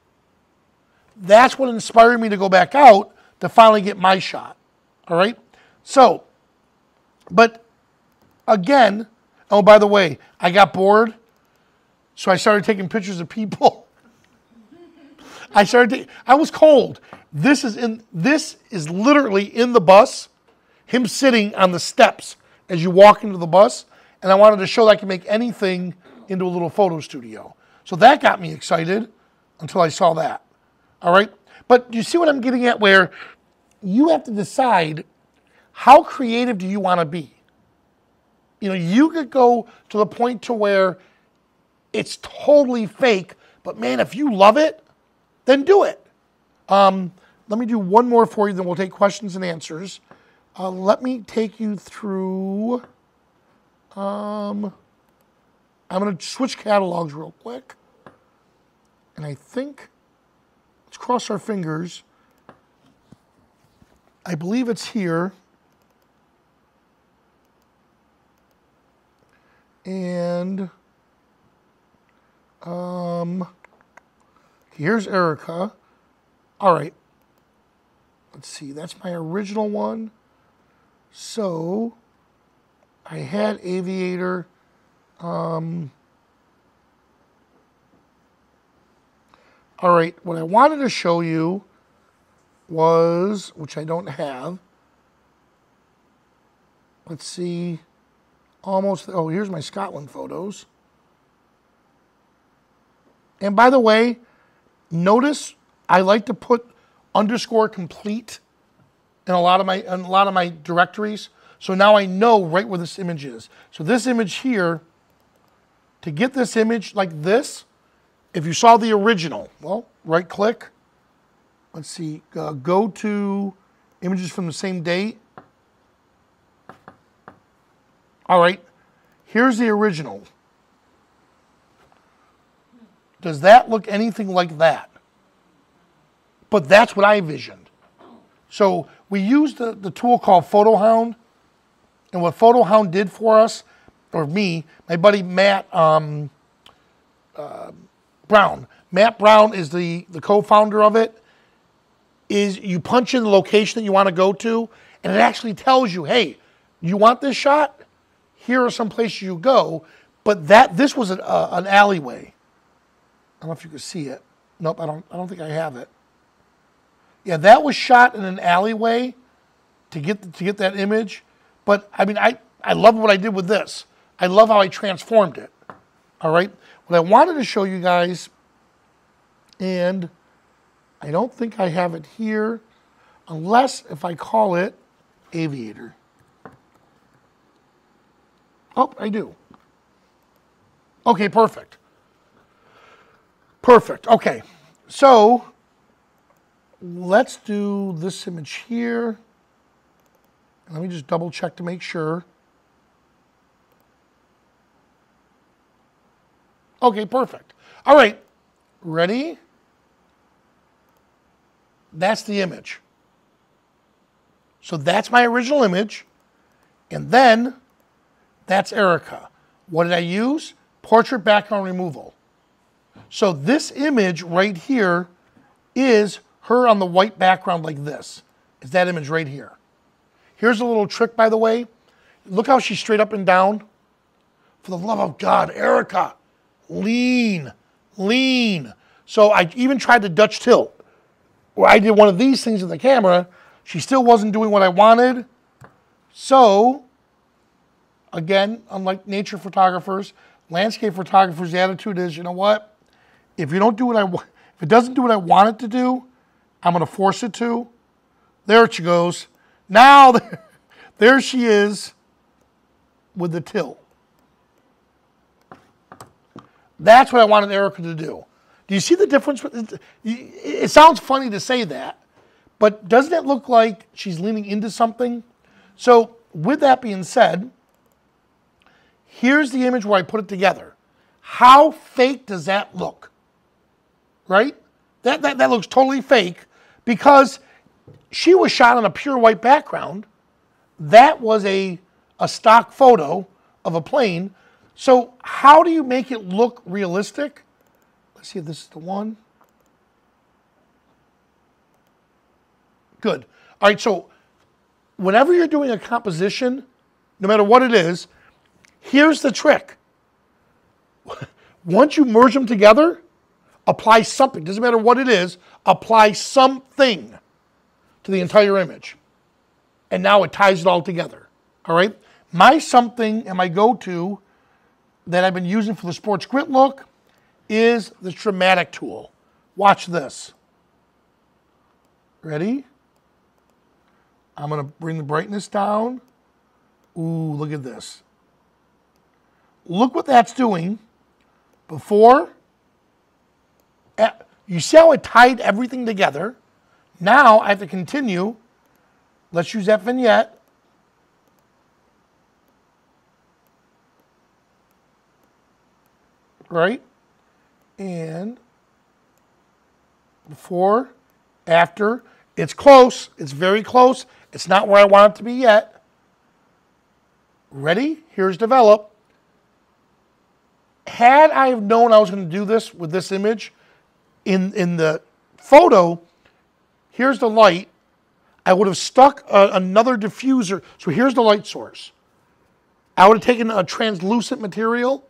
That's what inspired me to go back out to finally get my shot. All right? So, but again, oh, by the way, I got bored. So I started taking pictures of people. I started. I was cold. This is in. This is literally in the bus. Him sitting on the steps as you walk into the bus, and I wanted to show that I can make anything into a little photo studio. So that got me excited until I saw that. All right, but you see what I'm getting at? Where you have to decide how creative do you want to be. You know, you could go to the point to where it's totally fake, but man, if you love it, then do it. Um, let me do one more for you, then we'll take questions and answers. Uh, let me take you through. Um, I'm going to switch catalogs real quick. And I think, let's cross our fingers. I believe it's here. And um, here's Erica. All right. Let's see. That's my original one. So I had Aviator. Um, all right. What I wanted to show you was, which I don't have. Let's see. Almost. Oh, here's my Scotland photos. And by the way, notice I like to put underscore complete in a lot of my in a lot of my directories. So now I know right where this image is. So this image here, to get this image like this, if you saw the original, well, right click. Let's see, uh, go to images from the same date. All right, here's the original. Does that look anything like that? But that's what I visioned. So we used the, the tool called PhotoHound. And what PhotoHound did for us, or me, my buddy Matt um, uh, Brown. Matt Brown is the, the co-founder of it. Is you punch in the location that you want to go to, and it actually tells you, hey, you want this shot? Here are some places you go. But that this was an, uh, an alleyway. I don't know if you can see it. Nope, I don't. I don't think I have it. Yeah, that was shot in an alleyway to get to get that image. But I mean, I I love what I did with this. I love how I transformed it. All right. What I wanted to show you guys, and I don't think I have it here, unless if I call it Aviator. Oh, I do. Okay, perfect. Perfect. Okay. So let's do this image here. Let me just double check to make sure. Okay, perfect. All right, ready? That's the image. So that's my original image. And then that's Erica. What did I use? Portrait background removal. So this image right here is her on the white background like this. Is that image right here. Here's a little trick, by the way. Look how she's straight up and down. For the love of God, Erica, lean, lean. So I even tried the Dutch tilt, where I did one of these things in the camera. She still wasn't doing what I wanted. So, again, unlike nature photographers, landscape photographers, the attitude is, you know what? If you don't do what I want, if it doesn't do what I want it to do, I'm going to force it to. There she goes. Now, there she is with the tilt. That's what I wanted Erica to do. Do you see the difference? It sounds funny to say that, but doesn't it look like she's leaning into something? So, with that being said, here's the image where I put it together. How fake does that look? Right? That, that, that looks totally fake because she was shot on a pure white background. That was a, a stock photo of a plane. So, how do you make it look realistic? Let's see if this is the one. Good. All right, so whenever you're doing a composition, no matter what it is, here's the trick. Once you merge them together, apply something. Doesn't matter what it is, apply something to the entire image. And now it ties it all together. All right? My something and my go to that I've been using for the sports grit look is the Dramatic tool. Watch this. Ready? I'm going to bring the brightness down. Ooh, look at this. Look what that's doing before. Eh, you see how it tied everything together? Now I have to continue. Let's use that vignette. Right? And before, after, it's close. It's very close. It's not where I want it to be yet. Ready? Here's develop. Had I have known I was going to do this with this image in, in the photo, here's the light. I would have stuck a, another diffuser. So here's the light source. I would have taken a translucent material,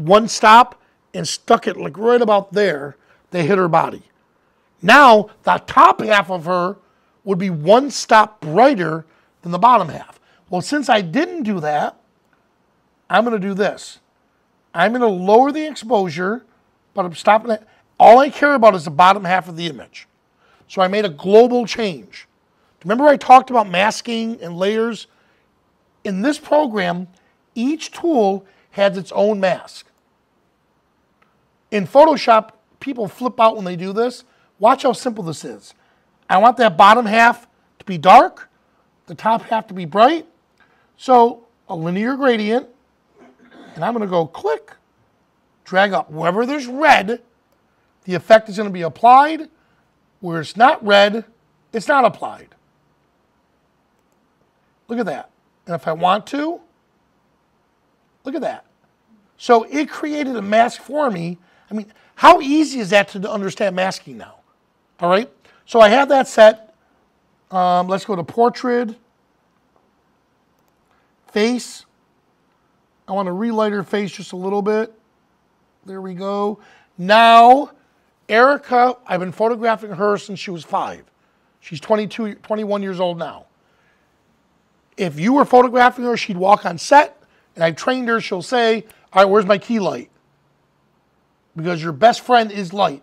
one stop, and stuck it like right about there. They hit her body. Now, the top half of her would be one stop brighter than the bottom half. Well, since I didn't do that, I'm going to do this. I'm going to lower the exposure, but I'm stopping it. All I care about is the bottom half of the image. So I made a global change. Remember I talked about masking and layers? In this program, each tool has its own mask. In Photoshop, people flip out when they do this. Watch how simple this is. I want that bottom half to be dark, the top half to be bright. So a linear gradient, and I'm going to go click, drag up. Wherever there's red, the effect is going to be applied. Where it's not red, it's not applied. Look at that. And if I want to, look at that. So it created a mask for me. I mean, how easy is that to understand masking now? All right. So I have that set. Um, let's go to portrait, face. I want to relight her face just a little bit. There we go. Now, Erica, I've been photographing her since she was five. She's 22, 21 years old now. If you were photographing her, she'd walk on set, and I've trained her. She'll say, All right, where's my key light? Because your best friend is light.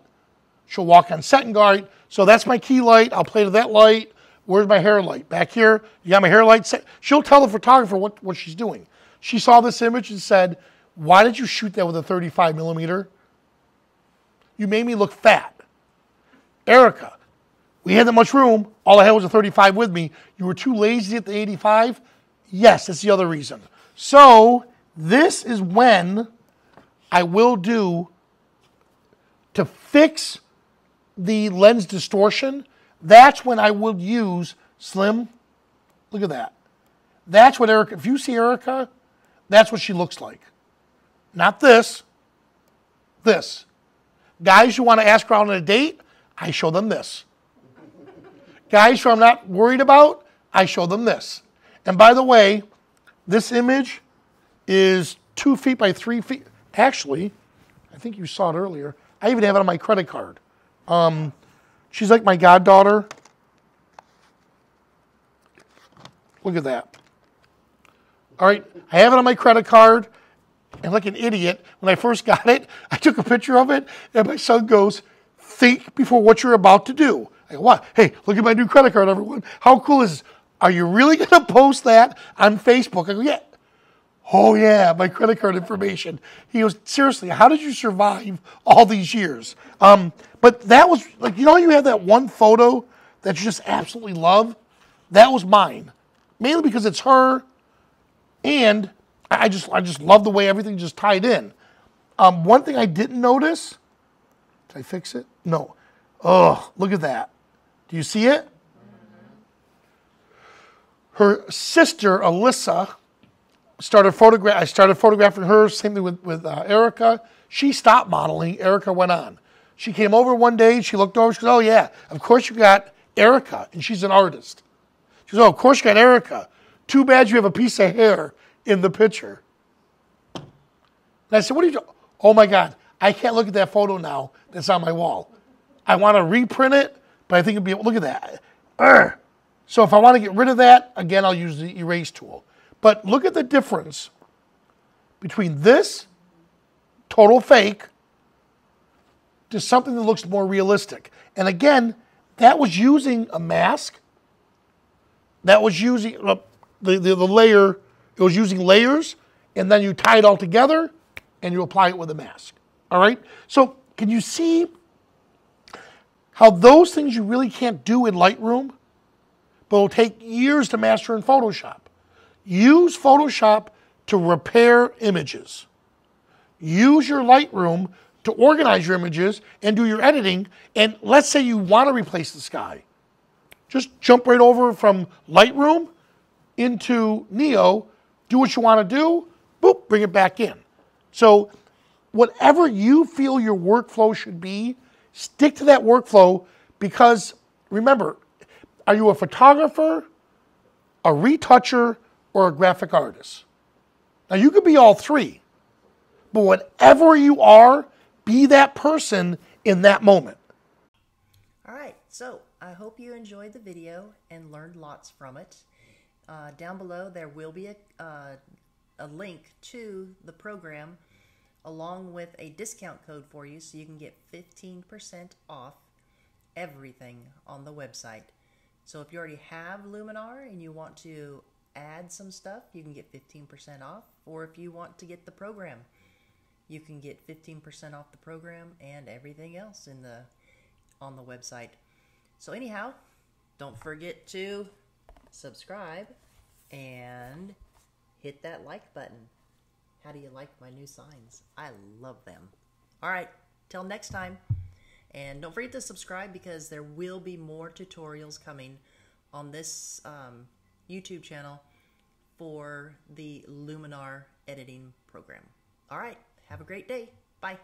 She'll walk on set and guard. So that's my key light. I'll play to that light. Where's my hair light? Back here. You got my hair light set. She'll tell the photographer what, what she's doing. She saw this image and said, Why did you shoot that with a 35 millimeter? You made me look fat. Erica, we had that much room. All I had was a 35 with me. You were too lazy at the 85? Yes, that's the other reason. So, this is when I will do to fix the lens distortion. That's when I will use Slim. Look at that. That's what Erica, if you see Erica, that's what she looks like. Not this, this. Guys you want to ask out on a date, I show them this. Guys who I'm not worried about, I show them this. And by the way, this image is two feet by three feet. Actually, I think you saw it earlier. I even have it on my credit card. Um, she's like my goddaughter. Look at that. All right, I have it on my credit card. And like an idiot, when I first got it, I took a picture of it, and my son goes, Think before what you're about to do. I go, What? Hey, look at my new credit card, everyone. How cool is this? Are you really going to post that on Facebook? I go, Yeah. Oh, yeah, my credit card information. He goes, Seriously, how did you survive all these years? Um, but that was like, you know, you have that one photo that you just absolutely love? That was mine. Mainly because it's her and I just I just love the way everything just tied in. Um, one thing I didn't notice. Did I fix it? No. Oh, look at that. Do you see it? Her sister Alyssa started photograph. I started photographing her. Same thing with with uh, Erica. She stopped modeling. Erica went on. She came over one day. She looked over. She goes, "Oh yeah, of course you got Erica, and she's an artist." She goes, "Oh, of course you got Erica. Too bad you have a piece of hair in the picture." And I said, "What are you? Do-? Oh my God, I can't look at that photo now. That's on my wall. I want to reprint it, but I think it'd be look at that. Urgh. So if I want to get rid of that, again, I'll use the erase tool. But look at the difference between this total fake to something that looks more realistic. And again, that was using a mask. That was using uh, the, the, the layer, it was using layers, and then you tie it all together and you apply it with a mask. All right? So can you see how those things you really can't do in Lightroom, but will take years to master in Photoshop? Use Photoshop to repair images. Use your Lightroom to organize your images and do your editing. And let's say you want to replace the sky. Just jump right over from Lightroom into Neo, do what you want to do, boop, bring it back in. So, whatever you feel your workflow should be, stick to that workflow because remember, are you a photographer, a retoucher, or a graphic artist? Now, you could be all three, but whatever you are, be that person in that moment. All right, so I hope you enjoyed the video and learned lots from it. Uh, down below, there will be a, uh, a link to the program along with a discount code for you so you can get 15% off everything on the website. So if you already have Luminar and you want to add some stuff, you can get 15% off. Or if you want to get the program, you can get 15% off the program and everything else in the on the website. So anyhow, don't forget to subscribe and hit that like button. How do you like my new signs? I love them. All right, till next time. And don't forget to subscribe because there will be more tutorials coming on this um, YouTube channel for the Luminar editing program. All right, have a great day. Bye.